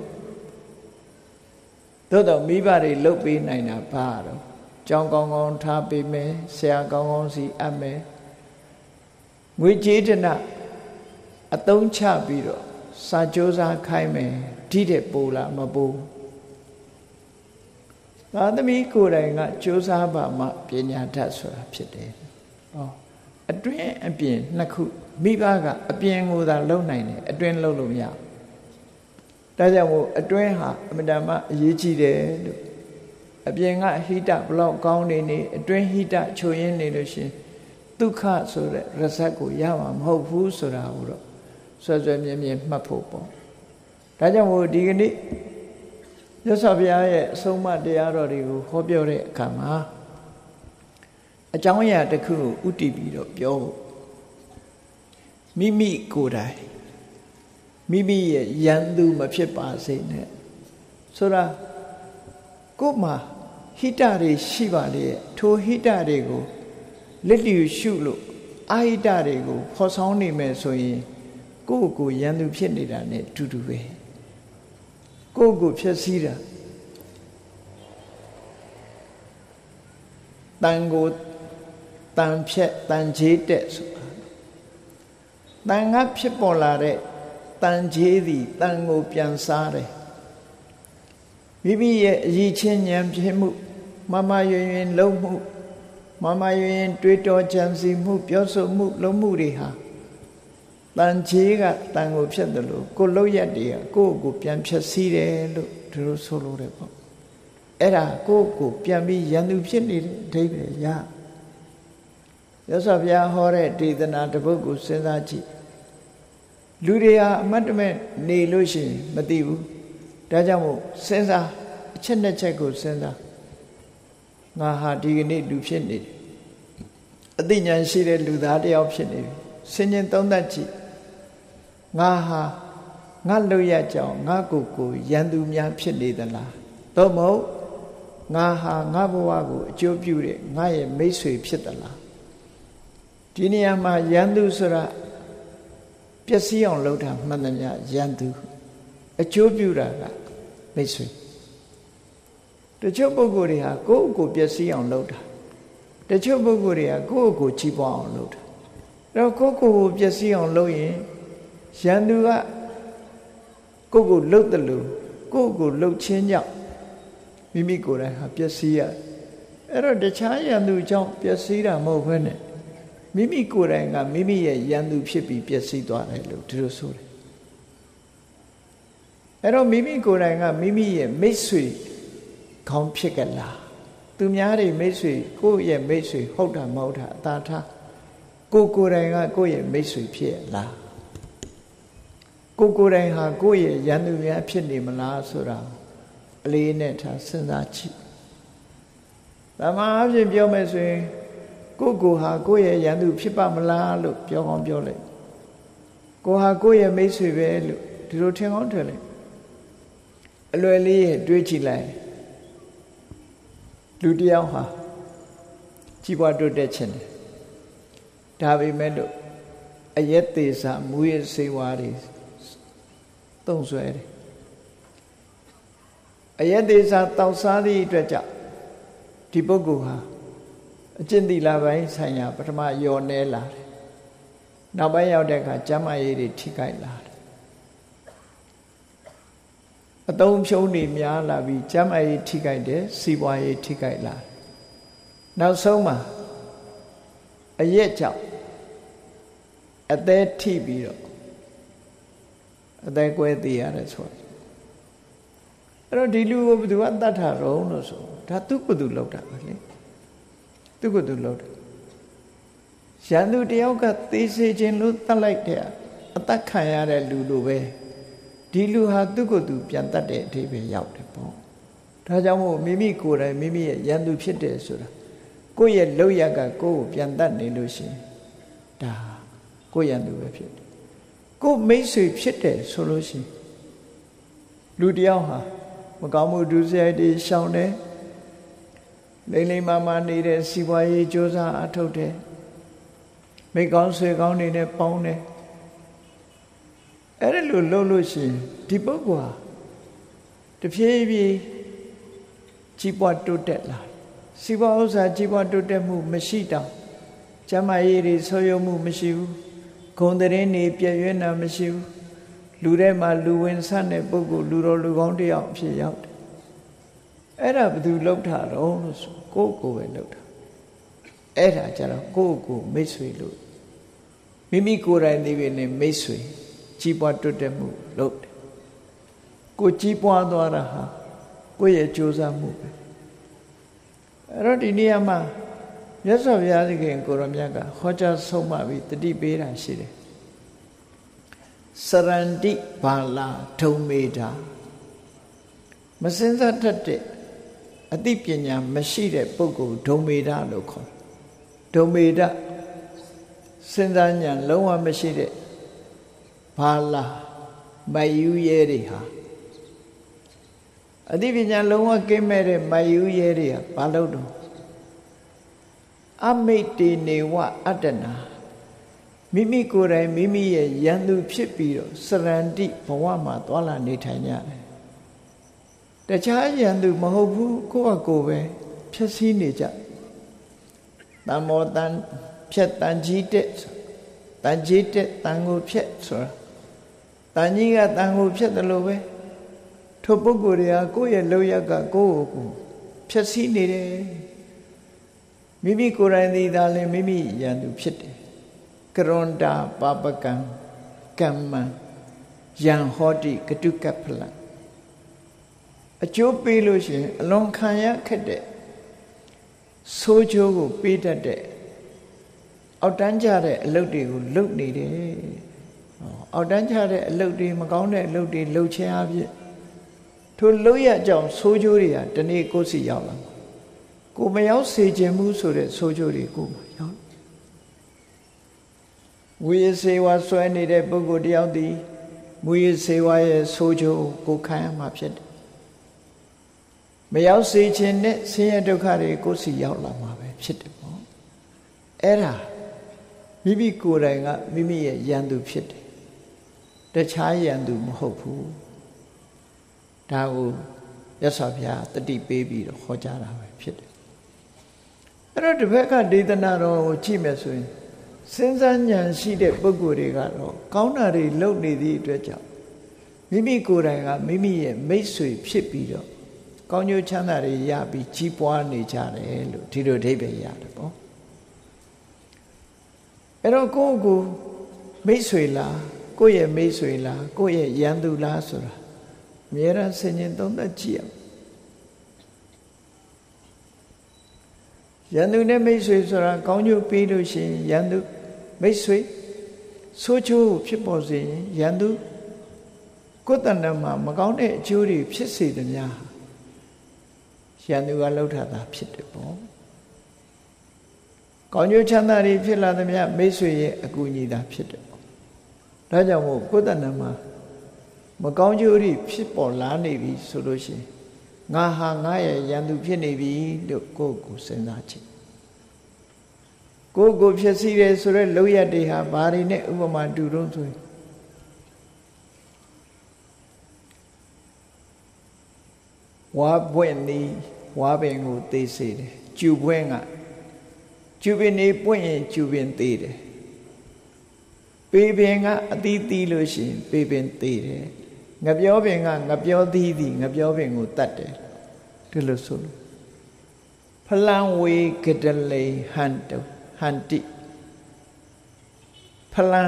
သို့တော့မိဘတွေလုပ်ပေးနိုင်တာဘာတော့ကြောင်းကောင်းကောင်းထားပေးမယ်ဆရာကောင်းကောင်းစီအပ်မယ်ငွေကြေးတနအသုံးချပြီးတော့စာကြိုးစားခိုင်းမယ်ဒီတဲ့ပို့လားမပို့သာသမီကိုယ်တိုင်ကကြိုးစားပါမှပညာတတ်ဆိုတာဖြစ်တယ်ဟော အတွင်းအပြင်နှစ်ခုမိဘကအပြင်ကိုသာလုံနိုင်တယ်အတွင်းလုံလို့မရဒါကြောင့်မို့အတွင်းဟာအမတမအရေးကြီးတယ်လို့အပြင်ကဟိတဘလောက်ကောင်းနေနေအတွင်းဟိတချိုရင်းနေလို့ရှင်ဒုက္ခဆိုတဲ့ရဇတ်ကိုရမှာမဟုတ်ဘူးဆိုတာကိုတော့ဆွဲဆွဲမြဲမြဲမှတ်ဖို့ပေါ့ဒါကြောင့်မို့ဒီကနေ့ရသော်ဘုရားရဲ့အဆုံးအမတရားတော်တွေကိုဟောပြောတဲ့အခါမှာ အကြောင်းအရာတစ်ခုကိုဥတည်ပြီးတော့ပြောဖို့မိမိကိုယ်တိုင်မိမိရဲ့ယန္တုမဖြစ်ပါစေနဲ့ဆိုတာကိုယ်မှာဟိတတွေရှိပါလေထိုဟိတတွေကိုလက်လျူရှုလို့အာဟိတတွေကိုဖော်ဆောင်နေမယ်ဆိုရင်ကိုယ့်ကိုယန္တုဖြစ်နေတာ ਨੇ တူတူပဲကိုယ့်ကိုဖြည့်ဆည်းတာတန်ကို တန်ဖြက်တန်ခြေတက်ဆိုတာတန်ကဖြစ်ပေါ်လာတဲ့တန်ခြေသည်တန်ကိုပြန်စားတယ်မိမိရဲ့အည်ချင်းဉာဏ်ဖြစ်မှုမမယွင်ယွင်လုံးမှုမမယွင်ယွင်တွေးတောကြံစီမှု ပြောဆိုမှုလုံးမှုတွေဟာတန်ချေးကတန်ကိုဖြတ်တယ်လို့ကိုလှုပ်ရက်တွေကကိုယ့်ကိုပြန်ဖြတ်စည်းတယ်လို့သူတို့ဆိုလို့တယ်ပေါ့အဲ့ဒါကိုယ့်ကိုပြန်ပြီးရန်သူဖြစ်နေတဲ့အဓိပ္ပာယ်ရ ရသော်ဘုရားဟောတဲ့ဒေသနာတစ်ပုဒ်ကိုစဉ်းစားကြည့်လူတွေဟာအမတ်တမဲ့နေလို့ရှိရင်မသိဘူးဒါကြောင့်မို့စဉ်းစားအချက်နှစ်ချက်ကိုစဉ်းစားငါဟာဒီကနေ့လူဖြစ်နေတယ်အသိဉာဏ်ရှိတဲ့လူသားတယောက်ဖြစ်နေပြီဆင်ញင်သုံးသပ်ကြည့်ငါဟာငါလွတ်ရကြောင်ငါကိုယ်ကိုရန်သူများဖြစ်နေသလားသို့မဟုတ်ငါဟာငါဘဝကိုအကျိုးပြုတဲ့ငါရဲ့မိတ်ဆွေဖြစ်သလား ဒီနေရာမှာရန်သူဆိုတာပျက်စီးအောင်လုပ်တာမှန်သမျှရန်သူအကျိုးပြုတာကမိတ်ဆွေတချို့ပုဂ္ဂိုလ်တွေဟာကိုယ့်ကိုယ်ပျက်စီးအောင်လုပ်တာတချို့ပုဂ္ဂိုလ်တွေကကိုယ့်ကိုယ်ချီးပွားအောင်လုပ်တာအဲ့တော့ကိုယ့်ကိုယ်ကိုပျက်စီးအောင်လုပ်ရင်ရန်သူကကိုယ့်ကိုယ်လှုပ်တယ်လို့ကိုယ့်ကိုယ်လှုပ်ချင်းကြောင့်မိမိကိုယ်တိုင်ဟာပျက်စီးရအဲ့တော့တခြားရန်သူကြောင့်ပျက်စီးတာမဟုတ်ဘဲနဲ့ မိမိကိုယ်တိုင်ကမိမိရဲ့ရန်သူဖြစ်ပြီးပျက်စီးသွားတယ်လို့ဒီလိုဆိုတယ်အဲ့တော့မိမိကိုယ်တိုင်ကမိမိရဲ့မိတ်ဆွေခေါင်းဖြစ်ကြလားသူများတွေမိတ်ဆွေကိုယ့်ရဲ့မိတ်ဆွေဟုတ်တာမဟုတ်တာအသာထားကိုကိုယ်တိုင်ကကိုယ့်ရဲ့မိတ်ဆွေဖြစ်ရလားကိုကိုယ်တိုင်ဟာကိုယ့်ရဲ့ရန်သူများဖြစ်နေမလားဆိုတာအလေးနဲ့ထားစဉ်းစားကြည့်။ဒါမှအဖြစ်ပြောမယ်ဆိုရင် ကိုကိုဟာကိုယ့်ရဲ့ရန်သူဖြစ်ပါမလားလို့ပြောကောင်းပြောလိုက်။ကိုဟာကိုယ့်ရဲ့မိတ်ဆွေပဲလို့ဒီလိုထင်ကောင်းထင်လိုက်။အလွယ်လေးရဲ့တွေးကြည့်လိုက်လူတယောက်ဟာကြီးပွားတိုးတက်ခြင်းတယ်ဒါပေမဲ့လို့အယက်သေးစာမူရစေဝါတွေတုံဆွဲတယ်အယက်သေးစာတောက်စားသည့်အတွက်ကြောင့်ဒီပုဂ္ဂိုလ်ဟာ အကျင့်သီလပိုင်းဆိုင်ရာပထမယောနေလာတယ်နောက်ပိုင်းရောက်တဲ့အခါကျမ်းမာရေးတွေထိခိုက်လာတယ်အတုံးဖြုံးနေများလာပြီးကျမ်းမာရေးထိခိုက်တယ်စီးပွားရေးထိခိုက်လာတယ်နောက်ဆုံးမှာအရက်ကြောင့်အသေးထိပြီးတော့အသေးကွဲသေးရတယ်ဆိုအဲ့တော့ဒီလူကိုဘယ်သူကတတ်တာရောလို့ဆိုဒါသူကသူလောက်တာပဲလေ သူကသူလောက်တာရန်သူတယောက်ကသေစေခြင်းလို့တတ်လိုက်တဲ့အသက်ခံရတဲ့လူလိုပဲဒီလူဟာသူကသူပြန်တတ်တဲ့အထိပဲရောက်တယ်ပေါ့ဒါကြောင့်မို့မိမိကိုယ်တိုင်မိမိရဲ့ရန်သူဖြစ်တယ်ဆိုတာကိုယ့်ရဲ့လောက်ရကကိုယ့်ကိုပြန်တတ်နေလို့ရှိရင်ဒါကိုယ့်ရန်သူပဲဖြစ်တယ်ကိုယ်မိတ်ဆွေဖြစ်တယ်ဆိုလို့ရှိရင်လူတယောက်ဟာမကောင်းမှုဒုစရိုက်တွေရှောင်တယ် လိမ့်လိမ့်မာမာနေတဲ့စီပွားရေးစ조사အထုတ်တယ်မိကောင်းဆွေကောင်းတွေနဲ့ပေါင်းတယ်အဲ့ဒါလိုလုပ်လို့ရှိရင်ဒီပုဂ္ဂိုလ်ဟာတဖြည်းဖြည်းကြီးပွားတိုးတက်လာစီပွားဥစ္စာကြီးပွားတိုးတက်မှုမရှိတောင်ကျမရေးတွေဆွေးယုံမှုမရှိဘူးဂုံတရင်နေပြည့်ရွံ့တာမရှိဘူးလူထဲမှာလူဝင်ဆန့်တဲ့ပုဂ္ဂိုလ်လူတော်လူကောင်းတယောက်ဖြစ်ရောက်တယ်အဲ့ဒါဘယ်သူလှုပ်တာတော့လို့ဆို ကိုယ့်ကိုယ်ပဲလှုပ်တာအဲ့ဒါကြတော့ကိုယ့်ကိုယ်မိတ်ဆွေလို့မိမိကိုယ်တိုင်နေပြီနဲ့မိတ်ဆွေကြီးပွားတွတ်တက်မှုလုပ်တယ်ကိုကြီးပွားသွားတာဟာကိုယ့်ရဲ့ကြိုးစားမှုပဲအဲ့တော့ဒီနေရာမှာမြတ်စွာဘုရားသခင်ကိုရောမြတ်ကဟောကြားဆုံးမပြီးတတိပေးတာရှိတယ်စရန္တိဘာလာထုံမေတာမစင်စားတတ်တဲ့ အသိပညာမရှိတဲ့ပုဂ္ဂိုလ်ဒုံမေတာလို့ခေါ်ဒုံမေတာစဉ်းစားဉာဏ်လုံးဝမရှိတဲ့ဘာလာမယူရဲတွေဟာအသိပညာလုံးဝကင်းမဲ့တဲ့မယူရဲတွေဟာဘာလို့တော့အမိတ်တေနေဝအတ္တနာမိမိကိုယ်တိုင်မိမိရဲ့ယန္တုဖြစ်ပြီးတော့စရန္တိဘဝမှာသွာလာနေထိုင်ကြတယ် တခြားယန္တုမဟုတ်ဘူးကိုယ့်အကိုပဲဖြည့်ဆည်းနေကြတန်မောတန်ဖြက်တန်ကြီးတက်တန်ကြီးတက်တန်ကိုဖြက်ဆိုတာတန်ကြီးကတန်ကိုဖြက်တယ်လို့ပဲထိုပုဂ္ဂိုလ်တွေကကိုယ့်ရဲ့လောက်ရကကိုယ့်ကိုဖြက်စီးနေတယ်မိမိကိုယ်တိုင်သိတာလည်းမိမိရန်သူဖြစ်တယ်ကရွန်တာပပကံကမ္မယံဟောတိကတုကပ္ဖလံ အကျိုးပေးလို့ရှိရင်အလွန်ခံရခက်တဲ့ဆိုးကျိုးကိုပေးတတ်တဲ့အောက်တန်းကြတဲ့အလုပ်တွေကိုလုပ်နေတယ်အောက်တန်းကြတဲ့အလုပ်တွေမကောင်းတဲ့အလုပ်တွေလုပ်ခြင်းအဖြစ်ထိုလုပ်ရကြောင်ဆိုးကျိုးတွေဟာတနေ့ကိုယ်စီရောက်လာကိုမရောက်စေခြင်းမှုဆိုတဲ့ဆိုးကျိုးတွေကိုရောက်ဝိရစေဝါဆွဲနေတဲ့ပုဂ္ဂိုလ်တယောက်ဒီမူရစေဝါရဲ့ဆိုးကျိုးကိုခံရမှာဖြစ်တယ် မရောက်စေခြင်းနဲ့ဆင်းရဲဒုက္ခတွေကိုယ်စီရောက်လာမှာပဲဖြစ်တယ်ပေါ့အဲ့ဒါမိမိကိုယ်တိုင်ကမိမိရဲ့ယန္တုဖြစ်တယ်တခြားယန္တုမဟုတ်ဘူးဒါကိုရသော်ဘုရားတတိပေးပြီးတော့ဟောကြားတာပဲဖြစ်တယ်အဲ့တော့တစ်ဖက်ကဒေသနာတော်ကိုကြည့်မယ်ဆိုရင်စဉ်းစားဉာဏ်ရှိတဲ့ပုဂ္ဂိုလ်တွေကတော့ကောင်းတာတွေလုပ်နေသည့်အတွက်ကြောင့်မိမိကိုယ်တိုင်ကမိမိရဲ့မိတ်ဆွေဖြစ်ပြီးတော့ ကောင်းကျိုးချမ်းသာတွေရပြီးကြီးပွားနေကြတယ်လို့ဒီလိုအဓိပ္ပာယ်ရတယ်ပေါ့အဲ့တော့ကိုယ့်ကိုမိတ်ဆွေလားကိုယ့်ရဲ့မိတ်ဆွေလားကိုယ့်ရဲ့ရန်သူလားဆိုတာအမြဲတမ်းဆင်ញင်သုံးသပ်ကြည့်အောင်ရန်သူနဲ့မိတ်ဆွေဆိုတာကောင်းကျိုးပေးလို့ရှိရင်ရန်သူမိတ်ဆွေဆိုးချိုးဖြစ်ပေါ်စေရင်ရန်သူကိုယ်တဏ္ဍမှာမကောင်းတဲ့အကျိုးတွေဖြစ်စေသည်များ ရန်သူကလှုပ်ထတာဖြစ်တယ်ပေါ့ကောင်းကျိုးချမ်းသာတွေဖြစ်လာသည်များမိတ်ဆွေရဲ့အကူအညီသာဖြစ်တယ်ပေါ့ဒါကြောင့်မို့ကိုယ်တဏ္ဍမှာမကောင်းကျိုးတွေဖြစ်ပေါ်လာနေပြီဆိုလို့ရှိရင်ငါဟာငါရဲ့ရန်သူဖြစ်နေပြီလို့ကိုယ့်ကိုစဉ်းစားကြည့်ကိုယ့်ကိုဖြစ်စီတယ်ဆိုတော့လောက်ရတွေဟာဘာတွေနဲ့ဥပမာတူတော့ဆိုရင်ဝါပွင့်သည် ဝါပင်ကိုသိစေတယ်ကျူပွင့်ကကျူပင်နေပွင့်ရင်ကျူပင်သေးတယ်ပေပင်ကအသီးသီးလို့ရှိရင်ပေပင်သေးတယ်ငပြောပင်ကငပြောသီးသည်ငပြောပင်ကိုတတ်တယ်ဒီလိုဆိုလို့ဖလံဝေကတလေဟန်တုဟန်တိဖလံ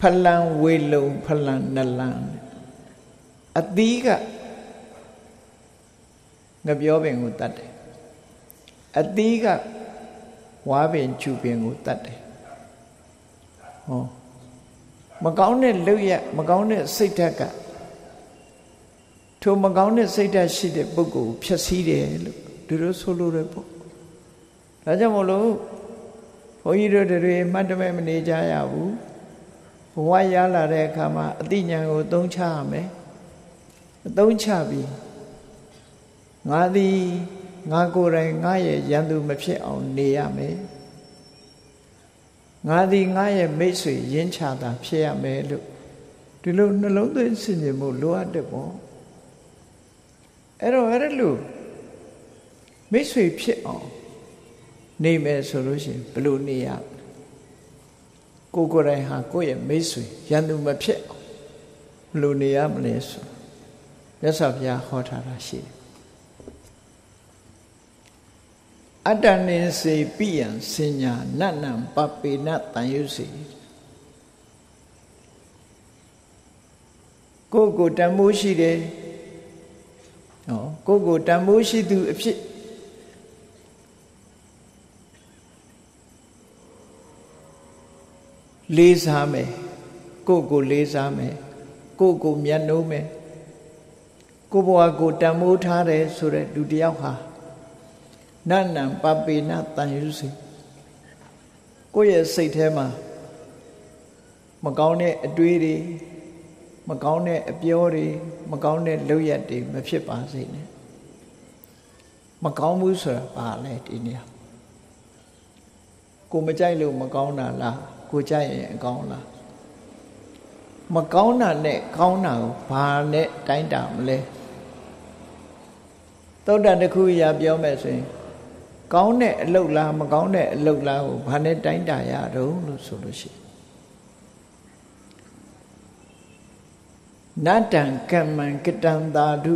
ဖလံဝေလုံဖလံနလံအသီးက ငပြောပင်ကိုတတ်တယ်အသီးကဝါပင်ချူပင်ကိုတတ်တယ်ဟောမကောင်းတဲ့လုတ်ရမကောင်းတဲ့စိတ်ဓာတ်ကထိုမကောင်းတဲ့စိတ်ဓာတ်ရှိတဲ့ပုဂ္ဂိုလ်ဖြည့်ဆည်းတယ်လို့ဒီလိုဆိုလိုတယ်ပေါ့ဒါကြောင့်မလို့ဘုန်းကြီးတို့တွေမှတ်တမဲ့မနေကြရဘူးဘဝရလာတဲ့အခါမှာအတိညာကိုသုံးချရမယ်အသုံးချပြီး ငါသည်ငါကိုယ်တိုင်ငါရဲ့ရန်သူမဖြစ်အောင်နေရမယ်ငါသည်ငါရဲ့မိတ်ဆွေရင်းချတာဖြစ်ရမယ်လို့ဒီလိုနှလုံးသွင်းဆင်ခြင်မှုလိုအပ်တယ်ပေါ့အဲ့တော့အဲ့လိုမိတ်ဆွေဖြစ်အောင်နေမယ်ဆိုလို့ရှိရင်ဘယ်လိုနေရကိုကိုယ်တိုင်ဟာကိုယ့်ရဲ့မိတ်ဆွေရန်သူမဖြစ်အောင်ဘယ်လိုနေရမလဲဆိုမြတ်စွာဘုရားဟောထားတာရှိတယ် အတ္တနေစေပိယံစင်ညာနတ်နံပပေနတန်ယုစီကိုယ်ကိုတန်မိုးရှိတယ်ဟောကိုယ်ကိုတန်မိုးရှိသူအဖြစ်လေးစားမယ်ကိုယ်ကိုလေးစားမယ်ကိုယ်ကိုမျက်နှိုးမယ်ကိုဘဝကိုတန်မိုးထားတယ်ဆိုတဲ့လူတယောက်ဟာ နန္နံပပေနတန်ယူစီကိုယ့်ရဲ့စိတ်ထဲမှာမကောင်းတဲ့အတွေးတွေမကောင်းတဲ့အပြောတွေမကောင်းတဲ့လုပ်ရက်တွေမဖြစ်ပါစေနဲ့မကောင်းဘူးဆိုတာပါလဲဒီနေရာကိုမကြိုက်လို့မကောင်းတာလားကိုကြိုက်ရင်အကောင်းလားမကောင်းတာနဲ့ကောင်းတာကိုဘာနဲ့တိုင်းတာမလဲသုတ္တတခုရာပြောမယ်ဆိုရင် ကောင်းတဲ့အလုတ်လားမကောင်းတဲ့အလုတ်လားကိုဘာနဲ့တိုင်းတာရတော့လို့ဆိုလို့ရှိနတ္တံကမ္မံကတံသာဓု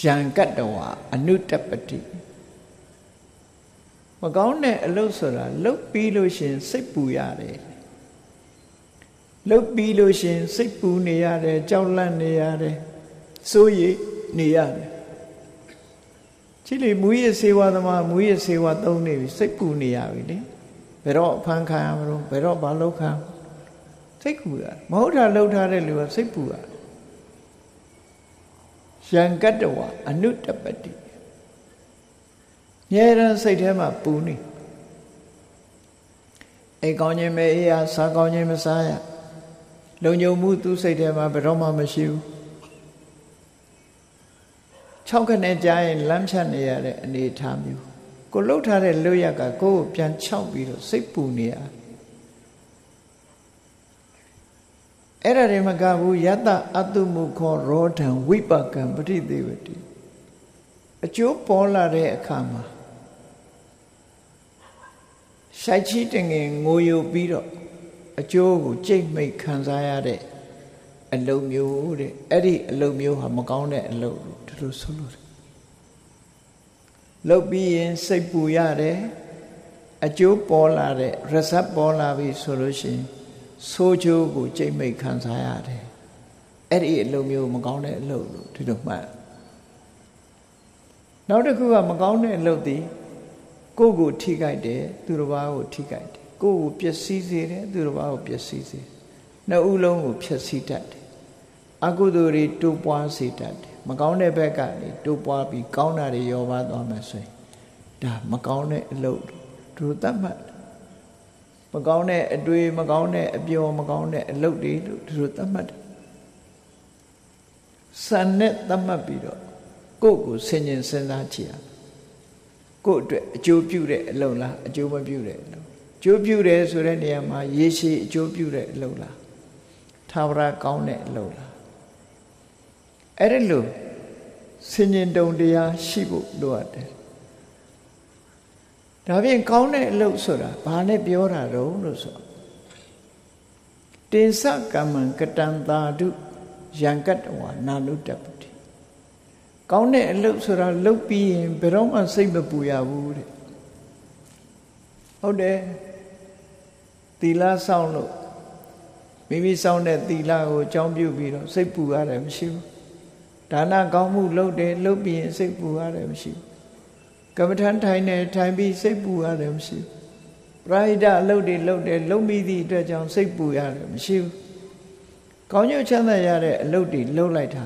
ယံကတ္တဝအနုတ္တပတိမကောင်းတဲ့အလုပ်ဆိုတာလုတ်ပြီးလို့ရှင် စိတ်ပူရတယ်လုတ်ပြီးလို့ရှင် စိတ်ပူနေရတယ်ကြောက်လန့်နေရတယ်စိုးရိမ်နေရတယ် ကြည့်လေမူရစေဝါသမားမူရစေဝါသုံးနေပြီစိတ်ပူနေရပြီလေဘယ်တော့အဖန်ခံရမလို့ဘယ်တော့ဘာလုပ်ခံစိတ်ပူရမဟုတ်တာလှုပ်ထားတဲ့လူကစိတ်ပူရယံကတ္တဝအနုတ္တပတိမြဲတမ်းစိတ်ထဲမှာပူနေအိမ်ကောင်းခြင်းမအေးရစားကောင်းခြင်းမစားရလုံညုံမှုသူ့စိတ်ထဲမှာဘယ်တော့မှမရှိဘူး ၆ခနဲ့ကြားရင်လမ်းဖြတ်နေရတဲ့အနေအထားမျိုးကိုလှုပ်ထားတဲ့လွတ်ရကကိုယ့်ကိုပြန်ခြောက်ပြီးတော့စိတ်ပူနေရအဲ့ဒါတွေမကဘူးယတအတုမုခောရောဓံဝိပကံပဋိသေဝတိအကျိုးပေါ်လာတဲ့အခါမှာရှိုက်ချီတငင်ငိုယိုပြီးတော့အကျိုးကိုကြိတ်မိတ်ခံစားရတဲ့အလုံးမျိုးတဲ့အဲ့ဒီအလုံးမျိုးဟာမကောင်းတဲ့အလုံးဒီ လိုဆိုလို့လုတ်ပြီးရင်စိတ်ပူရတယ်အကျိုးပေါ်လာတဲ့ result ပေါ်လာပြီဆိုလို့ရှိရင်ဆိုးချိုးကိုကြိတ်မိတ်ခံစားရတယ်အဲ့ဒီအလုံးမျိုးမကောင်းတဲ့အလုံးလို့ဒီလိုမှတ်နောက်တစ်ခုကမကောင်းတဲ့အလုပ်သည်ကိုယ့်ကိုထိခိုက်တယ်သူတစ်ပါးကိုထိခိုက်တယ်ကိုယ့်ကိုပျက်စီးစေတယ်သူတစ်ပါးကိုပျက်စီးစေနှစ်ဦးလုံးကိုဖျက်ဆီးတတ်တယ်အကုသိုလ်တွေတိုးပွားစေတတ်တယ် မကောင်းတဲ့ဘက်ကနေတိုးပွားပြီးကောင်းတာတွေရောပါသွားမယ်ဆိုရင်ဒါမကောင်းတဲ့အလုပ်သူတို့သတ်မှတ်မကောင်းတဲ့အတွေ့မကောင်းတဲ့အပြောမကောင်းတဲ့အလုပ်တွေလို့သူတို့သတ်မှတ်တယ်စံနဲ့သတ်မှတ်ပြီးတော့ကိုယ့်ကိုဆင်ញင်စဉ်းစားကြည့်ရကိုယ့်အတွက်အကျိုးပြုတဲ့အလုပ်လားအကျိုးမပြုတဲ့အလုပ်အကျိုးပြုတယ်ဆိုတဲ့နေရာမှာရေရှည်အကျိုးပြုတဲ့အလုပ်လားသာဝရကောင်းတဲ့အလုပ်လား အဲ့ဒီလိုဆင်ញင်တုံတရားရှိဖို့လိုအပ်တယ်ဒါဖြင့်ကောင်းတဲ့အလုပ်ဆိုတာဘာနဲ့ပြောတာတော့လို့ဆိုတင်္စကမ္မံကတံသာဓုယံကတ္တဝနာနုတ္တပတိကောင်းတဲ့အလုပ်ဆိုတာလုပ်ပြီးရင်ဘယ်တော့မှစိတ်မပူရဘူးတဲ့ဟုတ်တယ်သီလဆောင်လို့မိမိဆောင်တဲ့သီလကိုအကြောင်းပြုပြီးတော့စိတ်ပူရတယ်မရှိဘူး ဒါနကောင်းမှုလုပ်တယ်လုပ်ပြီးရင်စိတ်ပူရတယ်မရှိဘူးကမ္မထန်ထိုင်တယ်ထိုင်ပြီးစိတ်ပူရတယ်မရှိဘူးပရိဒအလုပ်တွေလုပ်တယ်လုပ်မိသည့်အတွက်ကြောင့်စိတ်ပူရတယ်မရှိဘူးကောင်းကျိုးချမ်းသာရတဲ့အလုပ်တွေလုပ်လိုက်တာ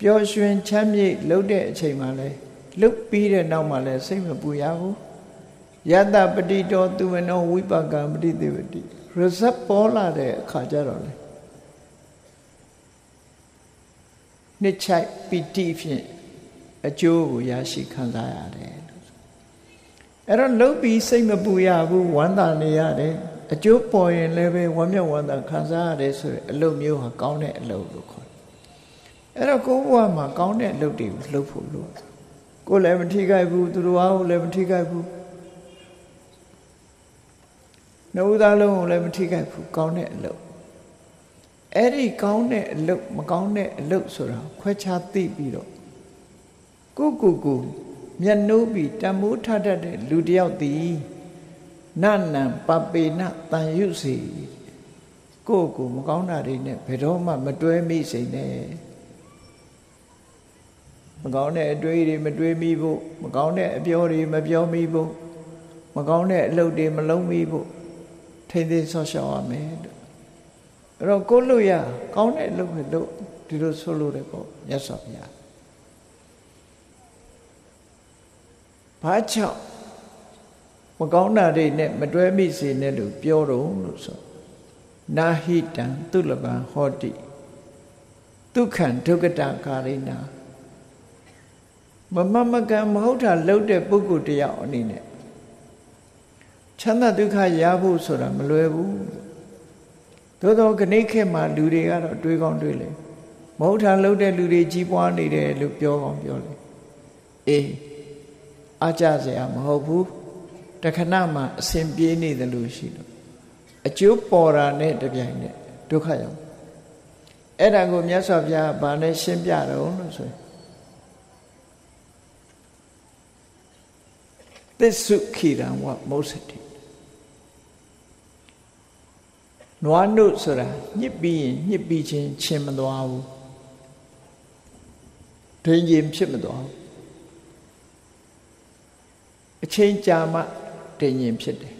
ပျော်ရွှင်ချမ်းမြေ့လုပ်တဲ့အချိန်မှလည်းလုတ်ပြီးတဲ့နောက်မှလည်းစိတ်မပူရဘူးယတပတိတောသူမနောဝိပကံပတိသေဝတိ result ပေါ်လာတဲ့အခါကျတော့လေ နှစ်ချိုက်ပီတိဖြင့်အကျိုးကိုရရှိခံစားရတယ်အဲ့တော့လုတ်ပြီးစိတ်မပူရဘူးဝမ်းသာနေရတယ်အကျိုးပေါ်ရင်လည်းပဲဝမ်းမြောက်ဝမ်းသာခံစားရတယ်ဆိုတဲ့အလုပ်မျိုးဟာကောင်းတဲ့အလုပ်လို့ခေါ်တယ်အဲ့တော့ကိုယ်ဘဝမှာကောင်းတဲ့အလုပ်တွေကိုလုပ်ဖို့လိုကိုယ်လည်းမထိခိုက်ဘူးသူတို့အားကိုလည်းမထိခိုက်ဘူးနှုတ်သားလုံးကိုလည်းမထိခိုက်ဘူးကောင်းတဲ့အလုပ် အဲ့ဒီကောင်းတဲ့အလုပ်မကောင်းတဲ့အလုပ်ဆိုတာခွဲခြားသိပြီးတော့ကိုကိုကိုမျက်နှိုးပြီးတမိုးထတတ်တဲ့လူတယောက်သည်နနံပပေနတန်ယုစီကိုကိုမကောင်းတာတွေနဲ့ဘယ်တော့မှမတွဲမိစိမ့်နဲ့မကောင်းတဲ့အတွေးတွေမတွေးမိဖို့မကောင်းတဲ့အပြောတွေမပြောမိဖို့မကောင်းတဲ့အလုပ်တွေမလုပ်မိဖို့ထိမ့်သိမ်းဆော့ရှောက်ရမယ်လို့ အဲ့တော့ကိုလို့ရကောင်းတဲ့အလုပ်ပဲလို့ဒီလိုဆိုလို့တယ်ပေါ့မြတ်စွာဘုရားဘာကြောင့်မကောင်းတာတွေနဲ့မတွဲမိစေနဲ့လို့ပြောတော့လို့ဆိုနာဟိတံသူလပံဟောတိဒုက္ခံဒုက္ကတာကာရိနာမမမကံမဟုတ်တာလှုပ်တဲ့ပုဂ္ဂိုလ်တယောက်အနေနဲ့ချမ်းသာဒုက္ခရဖို့ဆိုတာမလွယ်ဘူး သို့သောခဏိခေတ်မှာလူတွေကတော့တွေးကောင်းတွေးလေမဟုတ်တာလှုပ်တဲ့လူတွေကြီးပွားနေတယ်လို့ပြောကောင်းပြောလေအေးအားကြစရာမဟုတ်ဘူးတခဏမှအစဉ်ပြေးနေတယ်လို့ရှိလို့အကျိုးပေါ်တာနဲ့တပြိုင်နက်ဒုက္ခရောက်အဲ့ဒါကိုမြတ်စွာဘုရားဗာနဲ့ရှင်းပြတော့လို့ဆိုရင်သစ္စုခိရံဝမုစတိ နွားနုဆိုတာညစ်ပြီးရင်ညစ်ပြီးချင်းချင်းမသွားဘူးဒိန်ကြီးဖြစ်မသွားဘူးအချိန်ကြာမှဒိန်ကြီးဖြစ်တယ်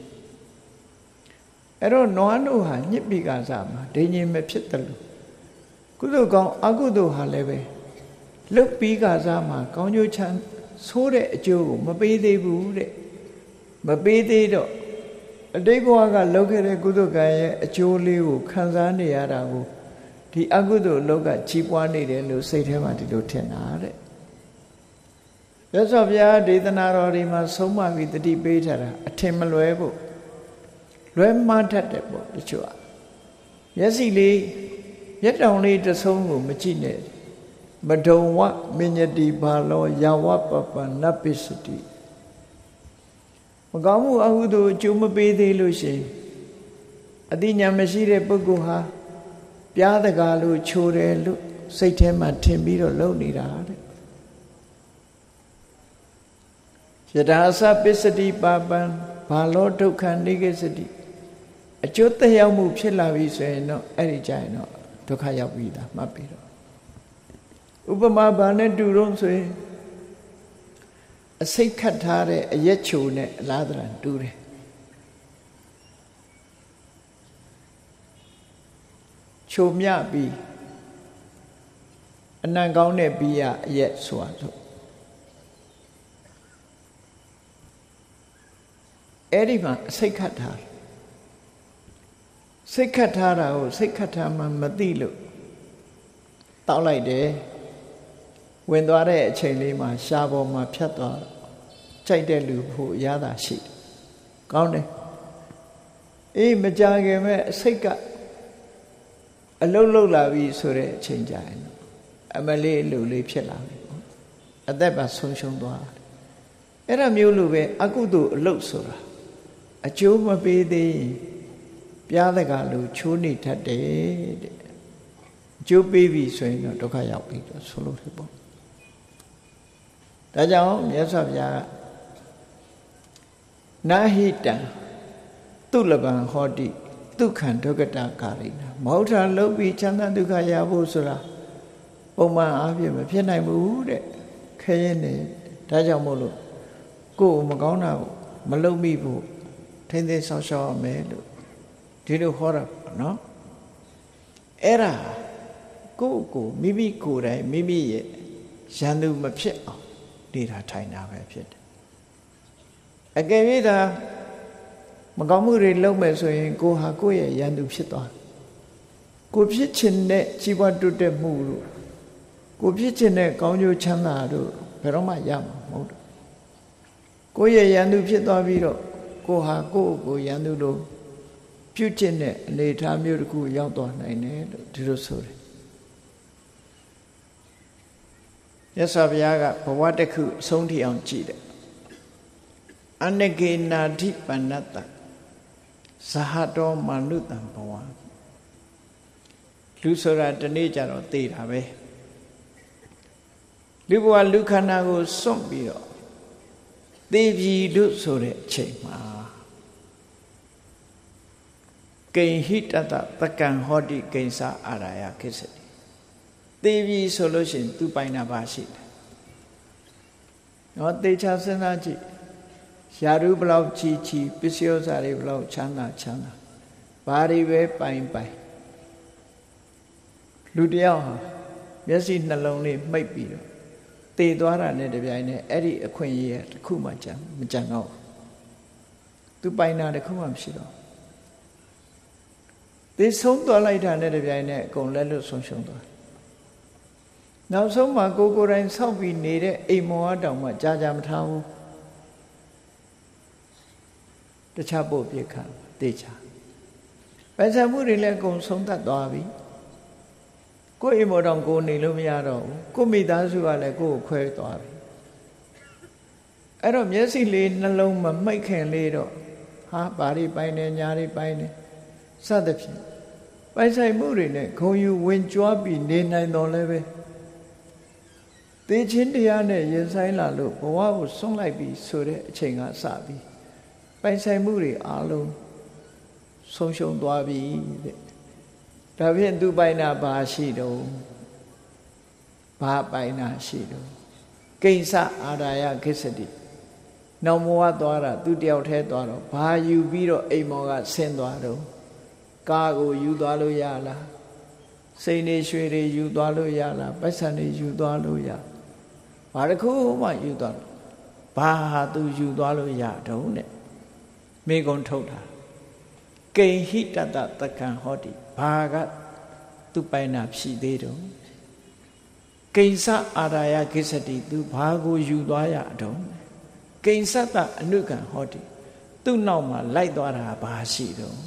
အဲ့တော့နွားနုဟာညစ်ပြီးကစားမှာဒိန်ကြီးမဖြစ်တယ်လို့ကုသိုလ်ကောင်းအကုသိုလ်ဟာလည်းပဲလုတ်ပြီးကစားမှာကောင်းကျိုးချမ်းဆိုးတဲ့အကျိုးကိုမပေးသေးဘူးတဲ့မပေးသေးတော့ အတိတ်ဘဝကလုပ်ခဲ့တဲ့ကုသိုလ်ကံရဲ့အကျိုးလေးကိုခံစားနေရတာကိုဒီအကုသိုလ်လောကကြီးပွားနေတယ်လို့စိတ်ထဲမှာဒီလိုထင်တာတဲ့ရသော်ဗျာဒေသနာတော်ဒီမှာဆုံးမပြီးတတိပေးထားတာအထင်မလွဲဖို့လွဲမှားတတ်တယ်ပေါ့တချို့ကမျက်စိလေးမျက်တောင်လေးတဆုံးကိုမကြည့်နဲ့မဒုံဝမညတိဘာလောယဝပပနပိစတိ မကောင်းမှုအဟုသို့အကျိုးမပေးသေးလို့ရှိရင်အတိညာမရှိတဲ့ပုဂ္ဂိုလ်ဟာပြားတကားလို့ချိုတယ်လို့စိတ်ထဲမှာထင်ပြီးတော့လုံနေတာတဲ့ယထာသပစ္စတိပါပံဘာလောဒုက္ခနိဂစ္စတိအကျိုးသက်ရောက်မှုဖြစ်လာပြီဆိုရင်တော့အဲ့ဒီကြရင်တော့ဒုက္ခရောက်ပြီသားမှတ်ပြီးတော့ဥပမာဘာနဲ့တူတော့ဆိုရင် အစိတ်ခတ်ထားတဲ့အရက်ချိုနဲ့အလားတရတူတယ်ချိုမြပြီးအနံကောင်းတဲ့ဘီးရအရက်ဆိုတာဆိုအဲ့ဒီမှာစိတ်ခတ်ထားစိတ်ခတ်ထားတာကိုစိတ်ခတ်ထားမှမသိလို့တောက်လိုက်တယ် ဝင်သွားတဲ့အချိန်လေးမှာရှားပေါ်မှာဖြတ်သွားကြိုက်တဲ့လူဖို့ရတာရှိတယ်ကောင်းတယ်အေးမကြခင်မဲ့စိတ်ကအလုတ်လုတ်လာပြီဆိုတဲ့အချိန်ကြာရင်အမလေးလူလေးဖြစ်လာပြီပေါ့အသက်ပါဆုံးရှုံးသွားတယ်အဲ့ဒါမျိုးလိုပဲအကုသို့အလုတ်ဆိုတာအကျိုးမပေးသေးရင်ပြားတကလူချိုးနေတတ်တယ်တဲ့အကျိုးပေးပြီဆိုရင်တော့ဒုက္ခရောက်ပြီတော့ဆိုလို့တယ်ပေါ့ ဒါကြောင့်မြတ်စွာဘုရားကနာဟိတံသူလပံဟောတိဒုက္ခံဒုက္ကတာကာရိနာမဟုတ်တာလုပ်ပြီးချမ်းသာဒုက္ခရဖို့ဆိုတာပုံမှန်အားဖြင့်မဖြစ်နိုင်ဘူးတဲ့ခဲရင်နေဒါကြောင့်မို့လို့ကိုယ်မကောင်းတာကိုမလုပ်မိဖို့ထိမ့်သိမ်းဆောက်ရှောက်ရမယ်လို့ဒီလိုဟောတာပေါ့နော်အဲ့ဒါကိုယ့်ကိုမိမိကိုယ်တိုင်မိမိရဲ့ရန်သူမဖြစ်အောင် နေတာထိုင်တာပဲဖြစ်တယ်အကယ်၍သာမကောင်းမှုတွေလုပ်မယ်ဆိုရင်ကိုဟာကိုယ့်ရဲ့ရန်သူဖြစ်သွားကိုဖြစ်ခြင်းနဲ့ကြီးပွားတိုးတက်မှုလို့ကိုဖြစ်ခြင်းနဲ့ကောင်းကျိုးချမ်းသာတို့ဘယ်တော့မှရမှာမဟုတ်ဘူးကိုယ့်ရဲ့ရန်သူဖြစ်သွားပြီးတော့ကိုဟာကိုယ့်ကိုရန်သူလို့ပြုကျင့်တဲ့အနေအထားမျိုးတစ်ခုရောက်သွားနိုင်တယ်လို့ဒီလိုဆိုတယ် မြတ်စွာဘုရားကဘဝတစ်ခုအဆုံးထိအောင်ကြည့်တယ်အနဂေနာတိပဏ္ဏတဇဟတောမနုတံဘဝလူဆိုတာဒီနေ့ကျတော့သိတာပဲလူဘဝလူခန္ဓာကိုစွန့်ပြီးတော့သိပြီလို့ဆိုတဲ့အချိန်မှာကိဟိတတတကံဟောတိကိစ္စအာရာယခိစ္စတိ သိပြီဆိုလို့ရှိရင်သူပိုင်တာပါရှိတယ်နော်သေချာစဉ်းစားကြည့်ယာရုဘလောက်ချီချီပစ္စယောစာတွေဘလောက်ချမ်းသာချမ်းသာဘာတွေပဲပိုင်ပိုင်လူတယောက်ဟာမျက်စိနှလုံးလေးမှိတ်ပြီးတော့တည်သွားတာနဲ့တပြိုင်နက်အဲ့ဒီအခွင့်အရေးတစ်ခုမှကြံမကြံတော့သူပိုင်တာတစ်ခုမှမရှိတော့သေဆုံးသွားလိုက်တာနဲ့တပြိုင်နက်အကုန်လက်လွတ်ဆုံးရှုံးသွား နောက်ဆုံးမှာကိုကိုယ်တိုင်ဆောက်ပြီးနေတဲ့အိမ်မောတောင်မှကြာကြာမထားဘူးတခြားပို့ပြခါတေချာပိုင်ဆိုင်မှုတွေလည်းအကုန်ဆုံးသတ်သွားပြီကိုယ်အိမ်မောတောင်ကိုနေလို့မရတော့ဘူးကိုမိသားစုကလည်းကိုယ်ကိုခွဲသွားပြီအဲ့တော့မျက်စိလေးနှလုံးမမိတ်ခင်လေးတော့ဟာဘာတွေပိုင်နေညာတွေပိုင်နေစသဖြင့်ပိုင်ဆိုင်မှုတွေနဲ့ဂုံယူဝင်ကြွားပြီးနေနိုင်တော်လဲပဲ သေချင်းတရားနဲ့ရင်ဆိုင်လာလို့ဘဝကိုဆွန့်လိုက်ပြီးဆိုတဲ့အချိန်ကစပြီးပိုင်ဆိုင်မှုတွေအားလုံးဆုံးရှုံးသွားပြီတဲ့ဒါဖြင့်သူပိုင်တာဘာရှိတော့ဘာပိုင်တာရှိတော့ကိစ္စအာရာယခိစ္စတိနောင်ဘဝသွားတာသူတယောက်တည်းသွားတော့ဘာယူပြီးတော့အိမ်မော်ကဆင်းသွားတော့ကားကိုယူသွားလို့ရလားစိန်နေရွှေတွေယူသွားလို့ရလားပိုက်ဆံတွေယူသွားလို့ရ ဘာတစ်ခုမှယူသွားလို့ဘာဟာသူယူသွားလို့ရတုံးတဲ့မိကုံထုတ်တာကိဟိတတတကံဟောတိဘာကသူပိုင်နာဖြည်သေးတော့ကိစ္စအာရာယကိစ္စတိသူဘာကိုယူသွားရတုံးကိစ္စတအနုကံဟောတိသူ့နောက်မှာလိုက်သွားတာဘာရှိတော့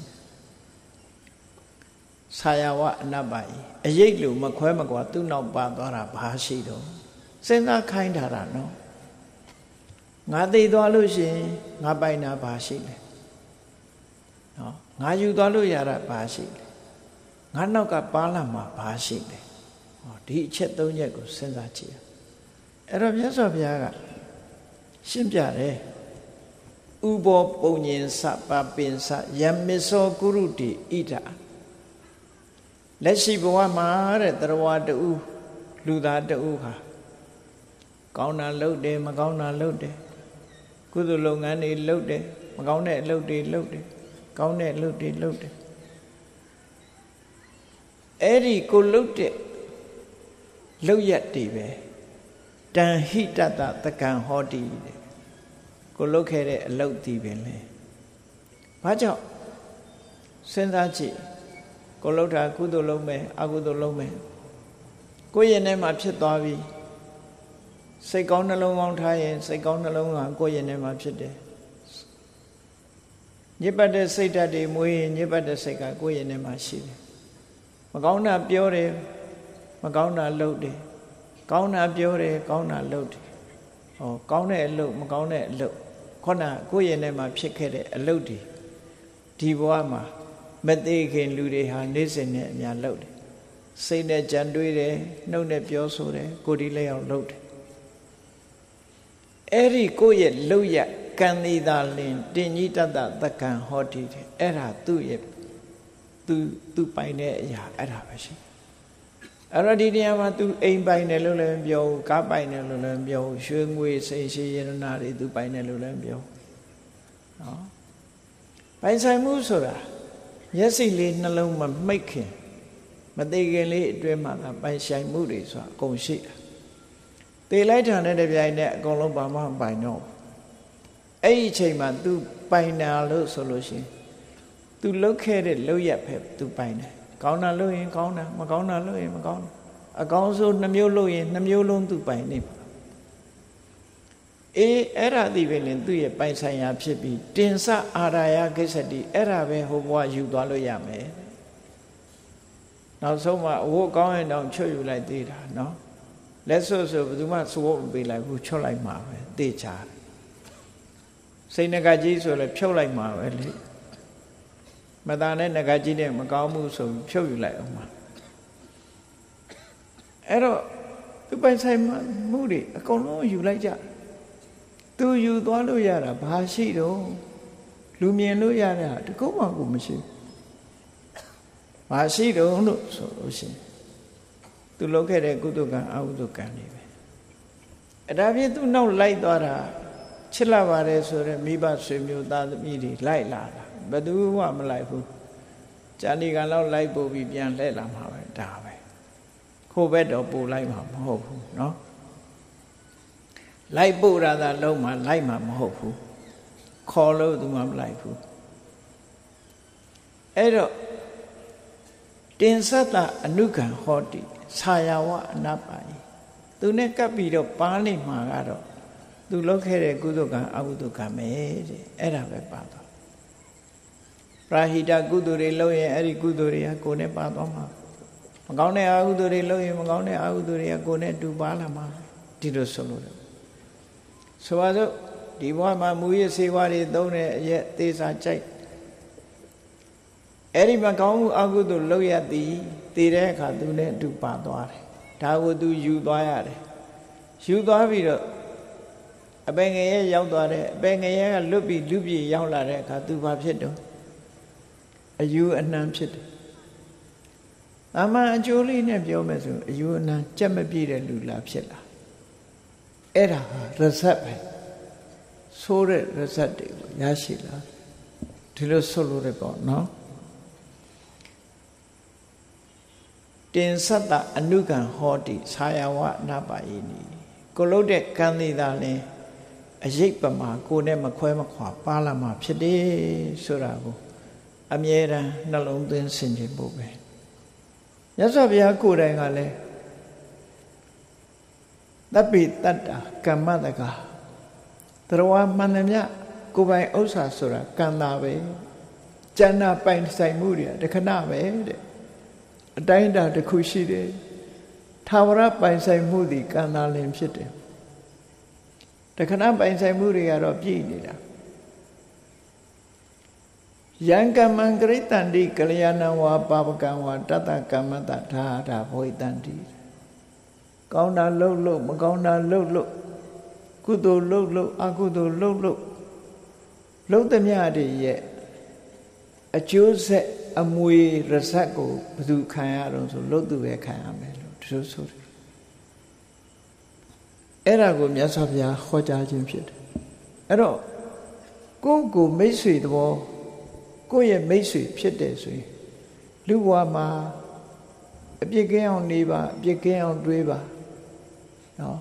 ဆာယဝအနတ္ပယအရေးလို့မခွဲမကွာသူ့နောက်ပါသွားတာဘာရှိတော့ စဉ်းစားခိုင်းထားတာနော်ငါသိသွားလို့ရှိရင်ငါပိုင်တာဘာရှိလဲနော်ငါယူသွားလို့ရတာဘာရှိလဲငါနောက်ကပါလာမှာဘာရှိလဲဟောဒီအချက်၃ချက်ကိုစဉ်းစားကြည့်အဲ့တော့မြတ်စွာဘုရားကရှင်းပြတယ်ဥဘောပုံညင်စပပင်စယမစ္စောကုရုတိဣဒလက်ရှိဘဝမှာတဲ့တရားတူလူသားတူဟာ ကောင်းတာလုပ်တယ်မကောင်းတာလုပ်တယ်ကုသိုလ်လုပ်ငန်းတွေလုပ်တယ်မကောင်းတဲ့အလုပ်တွေလုပ်တယ်ကောင်းတဲ့အလုပ်တွေလုပ်တယ်အဲ့ဒီကိုလုပ်တဲ့လုပ်ရက်တွေပဲတန်ဟိတတတကံဟောတိတဲ့ကိုလုပ်ခဲ့တဲ့အလုပ်ဒီပင်လေဘာကြောင့်စဉ်းစားကြည့်ကိုလုပ်တာကုသိုလ်လုပ်မယ်အကုသိုလ်လုပ်မယ်ကိုယ့်ရဲ့ထဲမှာဖြစ်သွားပြီ စိတ်ကောင်းနှလုံးကောင်းထားရင်စိတ်ကောင်းနှလုံးကကိုယ့်ရဲ့ထဲမှာဖြစ်တယ်ညစ်ပတ်တဲ့စိတ်ဓာတ်တွေမွေးရင်ညစ်ပတ်တဲ့စိတ်ကကိုယ့်ရဲ့ထဲမှာရှိတယ်မကောင်းတာပြောတယ်မကောင်းတာလုပ်တယ်ကောင်းတာပြောတယ်ကောင်းတာလုပ်တယ်ဟောကောင်းတဲ့အလုပ်မကောင်းတဲ့အလုပ်ခုနကိုယ့်ရဲ့ထဲမှာဖြစ်ခဲ့တဲ့အလုပ်တွေဒီဘဝမှာမသေးခင်လူတွေဟာနေ့စဉ်နဲ့အများလုပ်တယ်စိတ်နဲ့ကြံတွေးတယ်နှုတ်နဲ့ပြောဆိုတယ်ကိုယ်ဒီလက်အောင်လုပ်တယ် အဲ့ဒီကိုယ့်ရဲ့လုပ်ရကံသေးသာလင်တင်ကြီးတတ်တသကံဟောတိတယ်အဲ့ဒါသူ့ရဲ့သူသူပိုင်တဲ့အရာအဲ့ဒါပဲရှိအဲ့တော့ဒီနေရာမှာ तू အိမ်ပိုင်တယ်လို့လည်းပြောဘူးကားပိုင်တယ်လို့လည်းပြောဘူးရွှေငွေစိန်ရှိရတနာတွေ तू ပိုင်တယ်လို့လည်းပြောနော်ပိုင်ဆိုင်မှုဆိုတာမျက်စိလေးနှလုံးမမိတ်ခင်မသေးခင်လေးအတွင်းမှာကပိုင်ဆိုင်မှုတွေဆိုတာအကုန်ရှိတာ သေလိုက်တာနဲ့တပြိုင်နက်အကုန်လုံးဘာမှမပိုင်တော့အဲ့ဒီအချိန်မှာ तू ပိုင်တာလို့ဆိုလို့ရှိရင် तू လုတ်ခဲ့တဲ့လုတ်ရက်ပဲ तू ပိုင်တယ်ကောင်းတာလုတ်ရင်ကောင်းတာမကောင်းတာလုတ်ရင်မကောင်းအကောင်းဆုံးနှမျိုးလုတ်ရင်နှမျိုးလုံး तू ပိုင်နေပါအေးအဲ့ဒါဒီပဲလင်သူ့ရဲ့ပိုင်ဆိုင်ရာဖြစ်ပြီးတင်စအာရာယကိစ္စတိအဲ့ဒါပဲဟိုဘဝယူသွားလို့ရမယ်နောက်ဆုံးမှအဝတ်ကောင်းရင်တောင်ချွတ်ယူလိုက်သေးတာနော် လက်စွပ်ဆိုဘယ်သူမှစိုးမပေးလိုက်ဘူးချွတ်လိုက်မှာပဲတေချာစိတ်ငကကြီးဆိုလည်းဖြုတ်လိုက်မှာပဲလေမตาနဲ့ငကကြီးနဲ့မကောင်းမှုဆိုဖြုတ်ယူလိုက်အောင်မှာအဲ့တော့သူပိုင်ဆိုင်မှုတွေအကုန်လုံးယူလိုက်ကြသူယူသွားလို့ရတာဘာရှိတော့လူမြင်လို့ရတာတကုတ်မှကိုမရှိဘာရှိတော့လို့ဆိုလို့ရှိရင် သူလုပ်ခဲ့တဲ့ကုသကံအကုသကံတွေပဲအဲ့ဒါဖြင့်သူနောက်လိုက်သွားတာချစ်လာပါတယ်ဆိုတော့မိဘဆွေမျိုးသားသမီးတွေလိုက်လာတာဘယ်သူမှမလိုက်ဘူးဇာတိကံလောက်လိုက်ပို့ပြီးပြန်လှည့်လာမှာပဲဒါပဲခိုးဘက်တော့ပို့လိုက်မှာမဟုတ်ဘူးเนาะလိုက်ပို့ရတာလုံးမှာလိုက်မှာမဟုတ်ဘူးခေါ်လို့သူမှမလိုက်ဘူးအဲ့တော့တင်သတ္တအနုကံဟောတိ ဆာယဝအနပါယသူနဲ့ကပ်ပြီးတော့ပါလိမ့်မှာကတော့သူလုပ်ခဲ့တဲ့ကုသကံအကုသကံပဲတဲ့အဲ့ဒါပဲပါတော့ပရာဟိတကုသိုလ်တွေလုပ်ရင်အဲ့ဒီကုသိုလ်တွေကကိုယ်နဲ့ပါသွားမှာမကောင်းတဲ့အကုသိုလ်တွေလုပ်ရင်မကောင်းတဲ့အကုသိုလ်တွေကကိုယ်နဲ့တူပါလာမှာဒီလိုဆိုလို့ဆိုပါစို့ဒီဘဝမှာမူရစေဝါတွေသုံးတဲ့အရက်သေးစာကြိုက်အဲ့ဒီမှာကောင်းမှုအကုသို့လောက်ရသည် တည်တဲ့အခါသူနဲ့အတူပါသွားတယ်ဒါကိုသူယူသွားရတယ်ယူသွားပြီးတော့အပင်ငရဲရောက်သွားတယ်အပင်ငရဲကလွတ်ပြီးလူပြေရောက်လာတဲ့အခါသူဘာဖြစ်တော့အယူအနှံဖြစ်တယ်။အမှန်အကျိုးလေးနဲ့ပြောမယ်ဆိုအယူအနှံကြက်မပြည့်တဲ့လူလားဖြစ်လာ။အဲ့ဒါဟာရဇတ်ပဲ။ဆိုးတဲ့ရဇတ်တွေကိုရရှိလာ။ဒီလိုဆိုလို့ရပေါ့နော်။ တင်သတ္တအနုကံဟောတိဆာယဝနာပါယိနီကိုလို့တဲ့ကံသေးတာလင်းအရေးပမာကိုနဲ့မခွဲမခွာပါလာမှာဖြစ်တယ်ဆိုတာကိုအမြဲတမ်းနှလုံးသွင်းဆင်ခြင်ဖို့ပဲမြတ်စွာဘုရားကိုယ်တိုင်ကလည်းတပ်ပိတတ္တာကမ္မတကတရဝမှန်တယ်မြကိုယ်ပိုင်ဥစ္စာဆိုတာကံတာပဲကျန်တာပိုင်ဆိုင်မှုတွေတခဏပဲတဲ့ အတိုင်းအတာတစ်ခုရှိတယ်သာဝရပိုင်ဆိုင်မှုဒီကံတာလင်ဖြစ်တယ်တခဏပိုင်ဆိုင်မှုတွေကတော့ပြည့်နေတာယံကမ္မံကရိတန္တိကလျာဏဝါပါပကံဝါတတကမ္မတထာတာဘဝိတန္တိကောင်းတာလှုပ်လှုပ်မကောင်းတာလှုပ်လှုပ်ကုသိုလ်လှုပ်လှုပ်အကုသိုလ်လှုပ်လှုပ်လှုပ်သမျှတွေရဲ့အကျိုးဆက် အမွေရဇက်ကိုဘယ်သူခံရတော့ဆိုလှုပ်သူပဲခံရမယ်လို့ဒီလိုဆိုတယ်အဲ့ဒါကိုမြတ်စွာဘုရားဟောကြားခြင်းဖြစ်တယ်အဲ့တော့ကိုယ့်ကိုမိတ်ဆွေသဘောကိုယ့်ရဲ့မိတ်ဆွေဖြစ်တယ်ဆိုရင်လူဘဝမှာအပြစ်ကင်းအောင်နေပါအပြစ်ကင်းအောင်တွေးပါနော်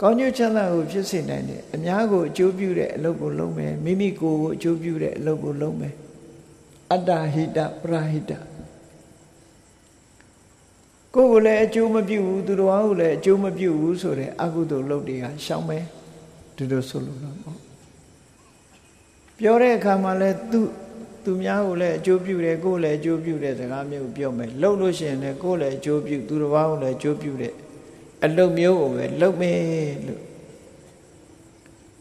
ကောင်းကျိုးချမ်းသာကိုဖြစ်စေနိုင်တယ်အများကိုအကျိုးပြုတဲ့အလုပ်ကိုလုပ်မယ်မိမိကိုယ်ကိုအကျိုးပြုတဲ့အလုပ်ကိုလုပ်မယ် အတ္တဟိတပရဟိတကိုယ်ကိုလည်းအကျိုးမပြုဘူးသူတော်ကိုလည်းအကျိုးမပြုဘူးဆိုတဲ့အကုသိုလ်လုပ်တွေကရှောင်မယ်ဒီလိုဆိုလို့တော့ပေါ့ပြောတဲ့အခါမှာလည်းသူသူများကိုလည်းအကျိုးပြုတယ်ကိုယ်လည်းအကျိုးပြုတဲ့စကားမျိုးပြောမယ်လှုပ်လို့ရှိရင်လည်းကိုယ်လည်းအကျိုးပြုသူတစ်ပါးကိုလည်းအကျိုးပြုတဲ့အလုပ်မျိုးကိုပဲလုပ်မယ်လို့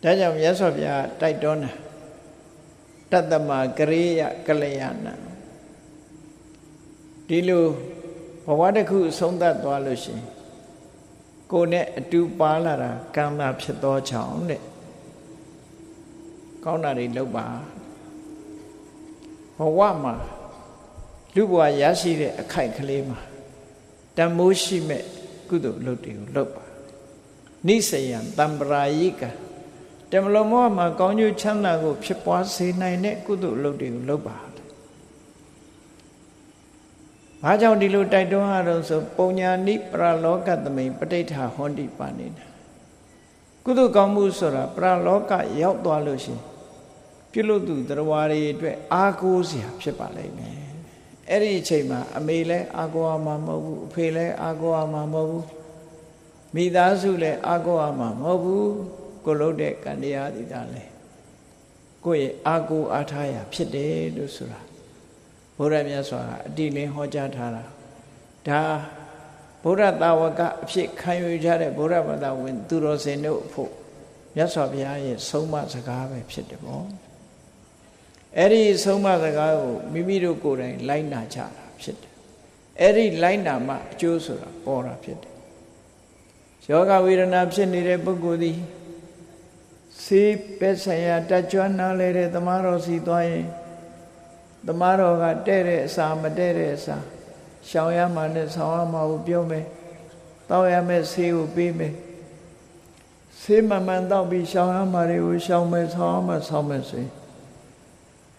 ဒါကြောင့်မြတ်စွာဘုရားတိုက်တွန်းတာ တတ္တမကရိယကလျာဏဒီလိုဘဝတစ်ခုဆုံးသက်သွားလို့ရှိရင်ကိုယ်နဲ့အတူပါလာတာကံတာဖြစ်သောကြောင့်တဲ့ကောင်းတာတွေလုပ်ပါဘဝမှာလူဘဝရရှိတဲ့အခိုက်ကလေးမှာတမိုးရှိမဲ့ကုသိုလ်လုပ်တွေကိုလုပ်ပါနိစယံတံပရာယိက တမလုံးမောမှာကောင်းကျိုးချမ်းသာကို ဖြစ်ပွားစေနိုင်တဲ့ကုသိုလ်လုပ်တွေကိုလုပ်ပါဘာကြောင့်ဒီလိုတိုက်တွန်းရတော့ဆိုပုံညာနိပရလောကသမိန်ပဋိဋ္ဌာဟောတိပါနေတာကုသိုလ်ကောင်းမှုဆိုတာပရလောကရောက်သွားလို့ရှိရင်ပြုလို့သူတရားတွေအတွက်အားကိုးစရာဖြစ်ပါလိမ့်မယ်အဲ့ဒီအချိန်မှာအမေလည်းအားကိုးရမှာမဟုတ်ဘူးအဖေလည်းအားကိုးရမှာမဟုတ်ဘူးမိသားစုလည်းအားကိုးရမှာမဟုတ်ဘူး ကိုလို့တဲ့ကံတရားဒီတာလဲကိုယ့်ရဲ့အားကိုးအားထားရဖြစ်တယ်လို့ဆိုတာဘုရားမြတ်စွာအတိလင်းဟောကြားထားတာဒါဗုဒ္ဓတာဝကအဖြစ်ခံယူကြတဲ့ဗုဒ္ဓဘာသာဝင်သူတော်စင်တို့ဖို့မြတ်စွာဘုရားရဲ့ဆုံးမစကားပဲဖြစ်တယ်ပေါ့အဲ့ဒီဆုံးမစကားကိုမိမိတို့ကိုယ်တိုင်လိုက်နာကြတာဖြစ်တယ်အဲ့ဒီလိုက်နာမှအကျိုးဆိုတာပေါ်တာဖြစ်တယ်ယောဂဝေဒနာဖြစ်နေတဲ့ပုဂ္ဂိုလ်သည် စေပဲဆိုင်ရာတကြွနားလဲတဲ့သမားတော်စီသွားရင်သမားတော်ကတဲ့တဲ့အစာမတဲ့တဲ့အစာရှောင်ရမှနဲ့ဆောင်းရမှာကိုပြောမယ်တောက်ရမယ်ဆေးကိုပေးမယ်ဆေးမမှန်တော့ပြီးရှောင်ရမှာတွေကိုရှောင်မယ်ဆောင်းရမှာဆောင်းမယ်ဆိုရင်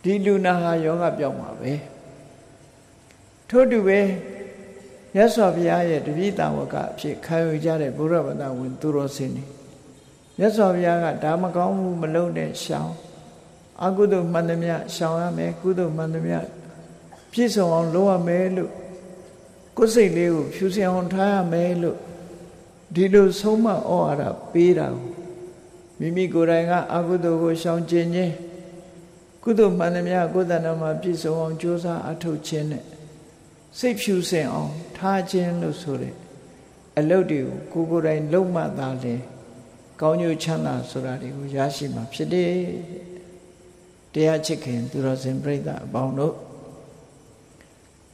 ဒီလူနာဟာယောဂပြောင်းမှာပဲထို့တူပဲမြတ်စွာဘုရားရဲ့တပိတာဝကအဖြစ်ခံယူကြတဲ့ဘုရားဗဒဝင်သူတော်စင်နေ မြတ်စွာဘုရားကဒါမကောင်းဘူးမလုံးနဲ့ရှောင်အကုသိုလ်မှန်သမျှရှောင်ရမယ်ကုသိုလ်မှန်သမျှပြည့်စုံအောင်လုပ်ရမယ်လို့ကိုယ်စိတ်လေးကိုဖြူစင်အောင်ထားရမယ်လို့ဒီလိုဆုံးမဩဝါဒပေးတာကိုမိမိကိုယ်တိုင်ကအကုသိုလ်ကိုရှောင်ကျင်ခြင်းကုသိုလ်မှန်သမျှကိုယ်တဏ္ဍမှာပြည့်စုံအောင်ကြိုးစားအထောက်ခြင်းနဲ့စိတ်ဖြူစင်အောင်ထားခြင်းလို့ဆိုတဲ့အလုပ်တွေကိုကိုယ်ကိုယ်တိုင်လုပ်မှသာလေ ကောင်းကျိုးချမ်းသာဆိုတာတွေကိုရရှိမှာဖြစ်တယ်တရားချစ်ခင်သူတော်စင်ပြိဿအပေါင်းတို့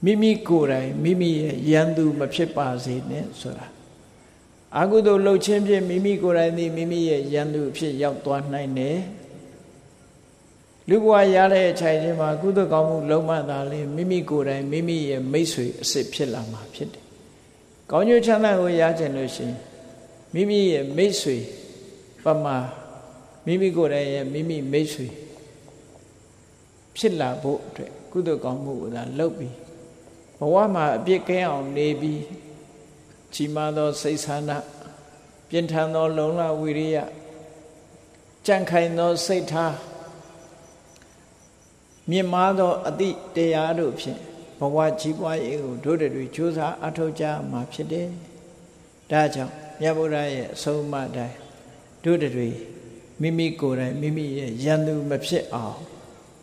မိမိကိုယ်တိုင်မိမိရဲ့ရန်သူမဖြစ်ပါစေနဲ့ဆိုတာအကုသိုလ်လှုပ်ခြင်းဖြင့်မိမိကိုယ်တိုင်သည်မိမိရဲ့ရန်သူအဖြစ်ရောက်သွားနိုင်တယ်လူဘဝရတဲ့အချိန်ချင်းမှာကုသိုလ်ကောင်းမှုလုံးမသာလေမိမိကိုယ်တိုင်မိမိရဲ့မိတ်ဆွေအစ်စ်ဖြစ်လာမှာဖြစ်တယ်။ကောင်းကျိုးချမ်းသာကိုရကြလို့ရှိရင်မိမိရဲ့မိတ်ဆွေ ပမာမိမိကိုယ်တိုင်ရဲ့မိမိမိတ်ဆွေဖြစ်လာဖို့အတွက်ကုသိုလ်ကောင်းမှုကိုသာလုပ်ပြီးဘဝမှာအပြစ်ကင်းအောင်နေပြီးကြီးမားသောစိတ်ဆန္ဒပြင်းထန်သော လုံလဝိရိယကြံ့ခိုင်သောစိတ်ထားမြင့်မားသောအတိတရားတို့ဖြင့်ဘဝကြီးပွားရေးကိုတို့တွေကြိုးစားအထောက်ကြမှာဖြစ်တယ်။ဒါကြောင့်မြတ်ဗုဒ္ဓရဲ့အဆုံးအမတိုင်း တို့တွေမိမိကိုယ်တိုင်မိမိရဲ့ရန်သူမဖြစ်အောင်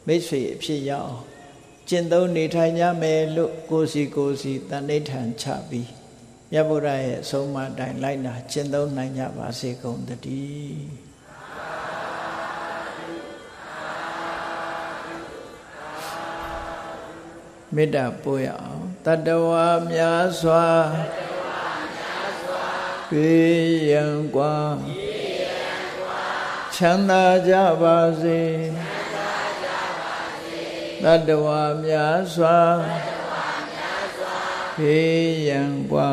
မိတ်ဆွေအဖြစ်ရအောင်ကျင့်သုံးနေထိုင်ကြမယ်လို့ကိုစီကိုစီတဏိဋ္ဌာန်ချပြီးမြတ်ဗုဒ္ဓရဲ့အဆုံးအမတိုင်းလိုက်နာကျင့်သုံးနိုင်ကြပါစေကုန်သတည်းမေတ္တာပို့ရအောင်တတဝါများစွာပေယံကွာ ချမ်းသာကြပါစေတတဝါများစွာပေယံကွာ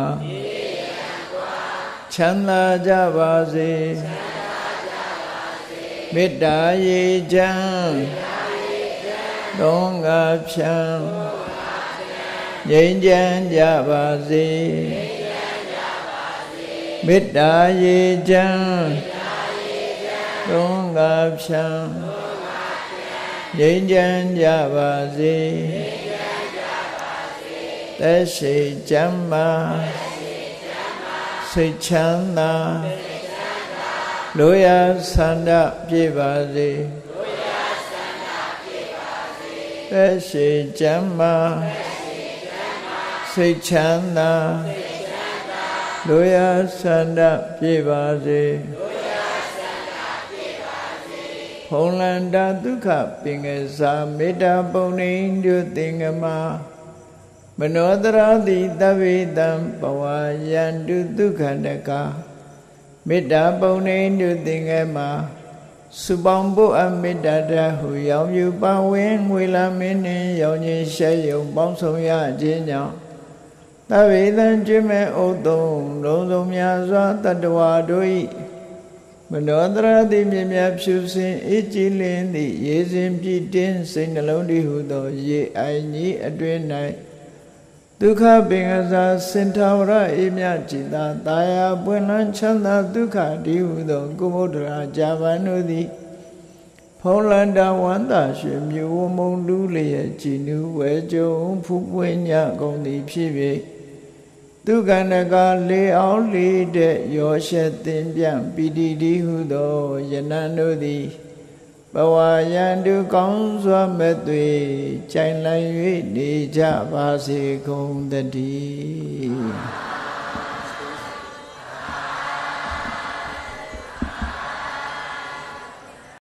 ချမ်းသာကြပါစေမေတ္တာရေချမ်းသုံးငါဖြံငြိမ်းချမ်းကြပါစေမေတ္တာရေချမ်း သုံးငါဖြံငြိမ်းချမ်းကြပါစေသက်ရှိချမ်းသာစိတ်ချမ်းသာလိုရာဆန္ဒပြည့်ပါစေသက်ရှိချမ်းသာစိတ်ချမ်းသာလူရဆန္ဒပြေပါစေ ဖုံလန္တာဒုက္ခပင်ကစားမေတ္တာပုံနေညုသင်္ကမမနောတရတိတဗ္ဗေတံဘဝယန္တုဒုက္ခတကမေတ္တာပုံနေညုသင်္ကမစုပေါင်းဖို့အမေတ္တာတဟုရောင်ယူပါဝင်ငွေလာမင်းနှင့်ရောင်ခြင်းရှဲယုံပေါင်းဆောင်ရခြင်းကြောင့်သဗ္ဗေတံကျွမဲ့ဥတုံလုံးစုံများစွာတတဝါတို့၏ မနောတရတိမြင်မြဖြူစင်အေးကြည်လင်းသည့်ရေစဉ်ပြည့်တင်းစိတ်နှလုံးတည်ဟုသော ရေအိုင်ကြီးအတွင်၌ဒုက္ခပင်ကစားစင်ထာဝရအေးမြจิตာတာယာပွင့်လန်းချမ်းသာဒုက္ခတည်ဟုသောကုမုဒ္ဒရာဂျာဗန်တို့သည်ဖုံးလန္တာဝန္တာရွှေမြို့ဝမုံလူလျက်ကြည်နူးဝဲကြုံဖူးပွင့်ညကုန်သည်ဖြစ်၍ သူကန္တကလေအောင်လေးတဲ့ရောရှက်သင်ပြန့်ပီတိတိဟုသောယနံတို့သည်ဘဝယန္တုကောင်းစွာမဲ့သွေကြိုင်လိုက်၍နေကြပါစေကုန်တည်း